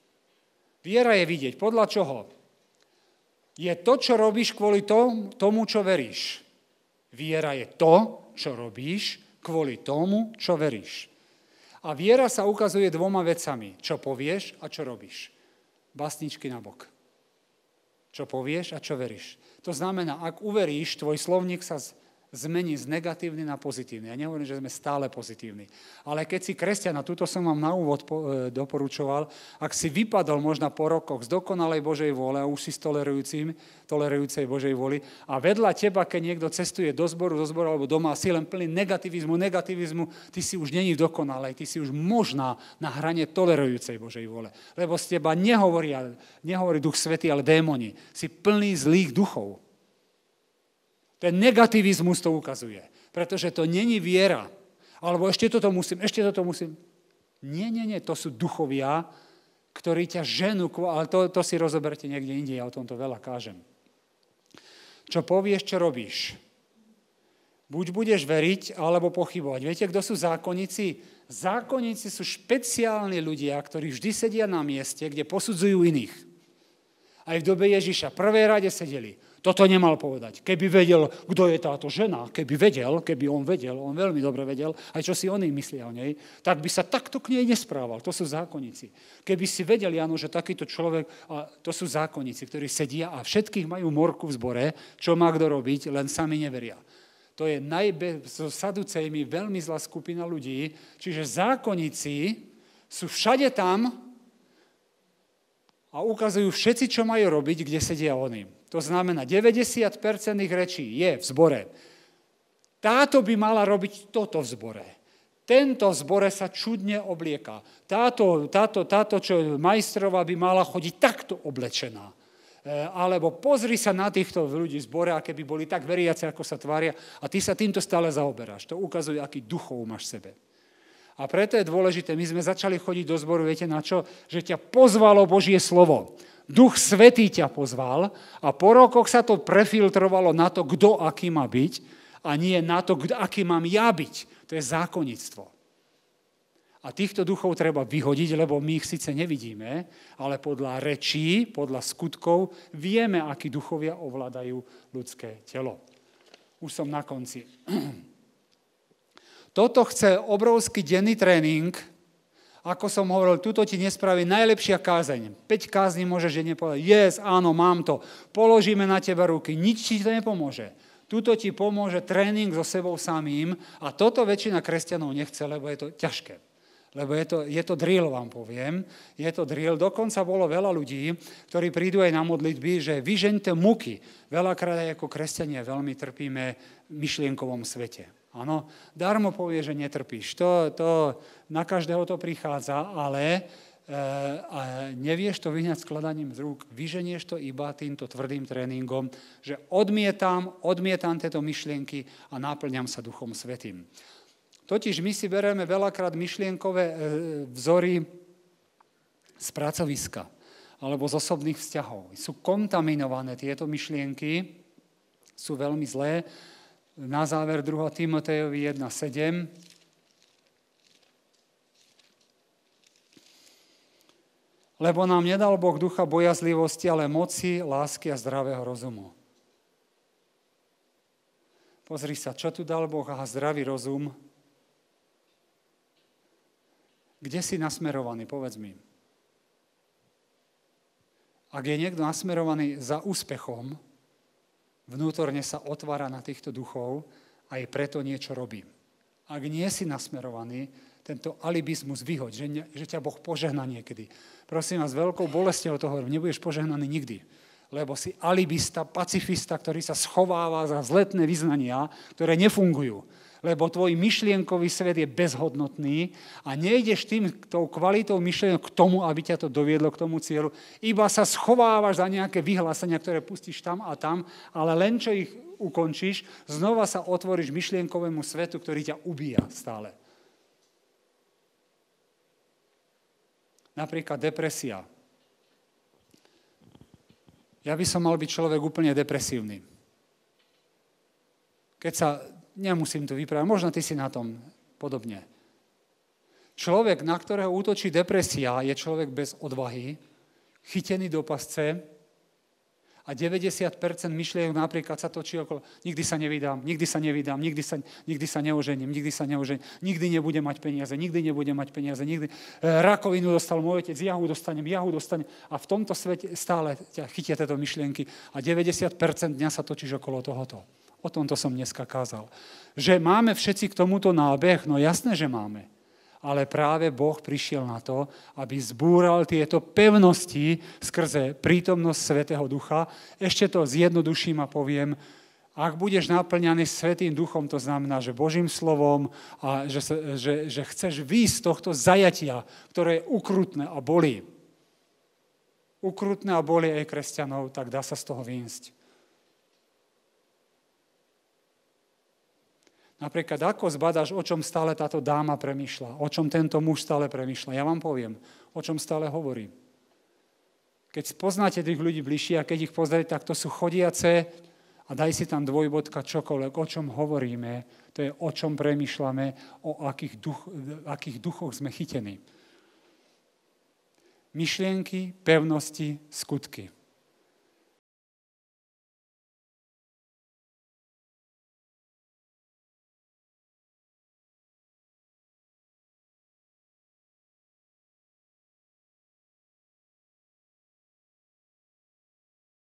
Viera je vidieť. Podľa čoho? Je to, čo robíš kvôli tomu, čo veríš. Viera je to, čo robíš kvôli tomu, čo veríš. A viera sa ukazuje dvoma vecami. Čo povieš a čo robíš. Basničky na bok. Čo povieš a čo veríš. To znamená, ak uveríš, tvoj slovník sa zmení z negatívny na pozitívny. Ja nehovorím, že sme stále pozitívni. Ale keď si kresťan, a túto som vám na úvod e, doporučoval, ak si vypadol možno po rokoch z dokonalej Božej vôle a už si s tolerujúcej Božej vôli a vedľa teba, keď niekto cestuje do zboru, do zboru alebo doma si len plný negativizmu, negativizmu, ty si už není dokonalej, ty si už možná na hrane tolerujúcej Božej vôle. Lebo z teba nehovorí, nehovorí Duch Svetý, ale démoni. Si plný zlých duchov. Ten negativizmus to ukazuje. Pretože to není viera. Alebo ešte toto musím, ešte toto musím. Nie, nie, nie, to sú duchovia, ktorí ťa ženú, ale to, to si rozoberte niekde inde, ja o tomto veľa kážem. Čo povieš, čo robíš. Buď budeš veriť, alebo pochybovať. Viete, kto sú zákonníci? Zákonníci sú špeciálni ľudia, ktorí vždy sedia na mieste, kde posudzujú iných. Aj v dobe Ježiša. V prvej rade sedeli. Toto nemal povedať. Keby vedel, kto je táto žena, keby vedel, keby on vedel, on veľmi dobre vedel, aj čo si oni myslia o nej, tak by sa takto k nej nesprával. To sú zákonníci. Keby si vedel, Jano, že takýto človek, a to sú zákonníci, ktorí sedia a všetkých majú morku v zbore, čo má kto robiť, len sami neveria. To je najbe, so saducejmi veľmi zlá skupina ľudí, čiže zákonníci sú všade tam a ukazujú všetci, čo majú robiť, kde sedia oni. To znamená, 90% ich rečí je v zbore. Táto by mala robiť toto v zbore. Tento v zbore sa čudne oblieka. Táto, táto, táto čo majstrová by mala chodiť takto oblečená. E, alebo pozri sa na týchto ľudí zbore, aké by boli tak veriace, ako sa tvária a ty sa týmto stále zaoberáš. To ukazuje, aký duchov máš v sebe. A preto je dôležité, my sme začali chodiť do zboru, viete na čo? Že ťa pozvalo Božie slovo. Duch Svetý ťa pozval a po rokoch sa to prefiltrovalo na to, kto aký má byť a nie na to, aký mám ja byť. To je zákonnictvo. A týchto duchov treba vyhodiť, lebo my ich síce nevidíme, ale podľa rečí, podľa skutkov vieme, akí duchovia ovládajú ľudské telo. Už som na konci. Toto chce obrovský denný tréning, ako som hovoril, tuto ti nespraví najlepšia kázeň. 5 kázní môžeš jedne povedať, yes, áno, mám to. Položíme na teba ruky. Nič ti to nepomôže. Tuto ti pomôže tréning so sebou samým a toto väčšina kresťanov nechce, lebo je to ťažké. Lebo je to, je to drill, vám poviem. Je to drill. Dokonca bolo veľa ľudí, ktorí prídu aj na modlitby, že vyžeňte muky. Veľakrát aj ako kresťania veľmi trpíme v myšlienkovom svete. Áno, darmo povie, že netrpíš. To, to, na každého to prichádza, ale e, a nevieš to vyňať skladaním z rúk. Vyženieš to iba týmto tvrdým tréningom, že odmietam, odmietam tieto myšlienky a náplňam sa Duchom Svetým. Totiž my si bereme veľakrát myšlienkové e, vzory z pracoviska alebo z osobných vzťahov. Sú kontaminované tieto myšlienky, sú veľmi zlé na záver 2. Timotejovi 1.7. Lebo nám nedal Boh ducha bojazlivosti, ale moci, lásky a zdravého rozumu. Pozri sa, čo tu dal Boh a zdravý rozum. Kde si nasmerovaný, povedz mi. Ak je niekto nasmerovaný za úspechom, vnútorne sa otvára na týchto duchov a aj preto niečo robím. Ak nie si nasmerovaný, tento alibizmus vyhoď, že, ne, že ťa Boh požehná niekedy. Prosím vás, veľkou bolestou toho nebudeš požehnaný nikdy. Lebo si alibista, pacifista, ktorý sa schováva za zletné vyznania, ktoré nefungujú lebo tvoj myšlienkový svet je bezhodnotný a nejdeš tým tou kvalitou myšlienok k tomu, aby ťa to doviedlo k tomu cieľu. Iba sa schovávaš za nejaké vyhlásenia, ktoré pustíš tam a tam, ale len čo ich ukončíš, znova sa otvoríš myšlienkovému svetu, ktorý ťa ubíja stále. Napríklad depresia. Ja by som mal byť človek úplne depresívny. Keď sa nemusím to vyprávať, možno ty si na tom podobne. Človek, na ktorého útočí depresia, je človek bez odvahy, chytený do pasce a 90% myšlienok napríklad sa točí okolo, nikdy sa nevydám, nikdy sa nevydám, nikdy sa, nikdy sa neožením, nikdy sa neožením, nikdy nebudem mať peniaze, nikdy nebudem mať peniaze, nikdy e, rakovinu dostal môj otec, jahu dostanem, jahu dostanem a v tomto svete stále ťa chytia tieto myšlienky a 90% dňa sa točíš okolo tohoto. O tomto som dneska kázal. Že máme všetci k tomuto nábeh? No jasné, že máme. Ale práve Boh prišiel na to, aby zbúral tieto pevnosti skrze prítomnosť Svetého Ducha. Ešte to zjednoduším a poviem, ak budeš naplňaný Svetým duchom, to znamená, že Božím slovom a že, že, že chceš výjsť z tohto zajatia, ktoré je ukrutné a bolí. Ukrutné a bolí aj kresťanov, tak dá sa z toho výjsť. Napríklad, ako zbadaš, o čom stále táto dáma premýšľa, o čom tento muž stále premýšľa. Ja vám poviem, o čom stále hovorí. Keď poznáte tých ľudí bližšie a keď ich pozriete, tak to sú chodiace a daj si tam dvojbodka čokoľvek, o čom hovoríme, to je o čom premýšľame, o akých, duch, akých duchoch sme chytení. Myšlienky, pevnosti, skutky.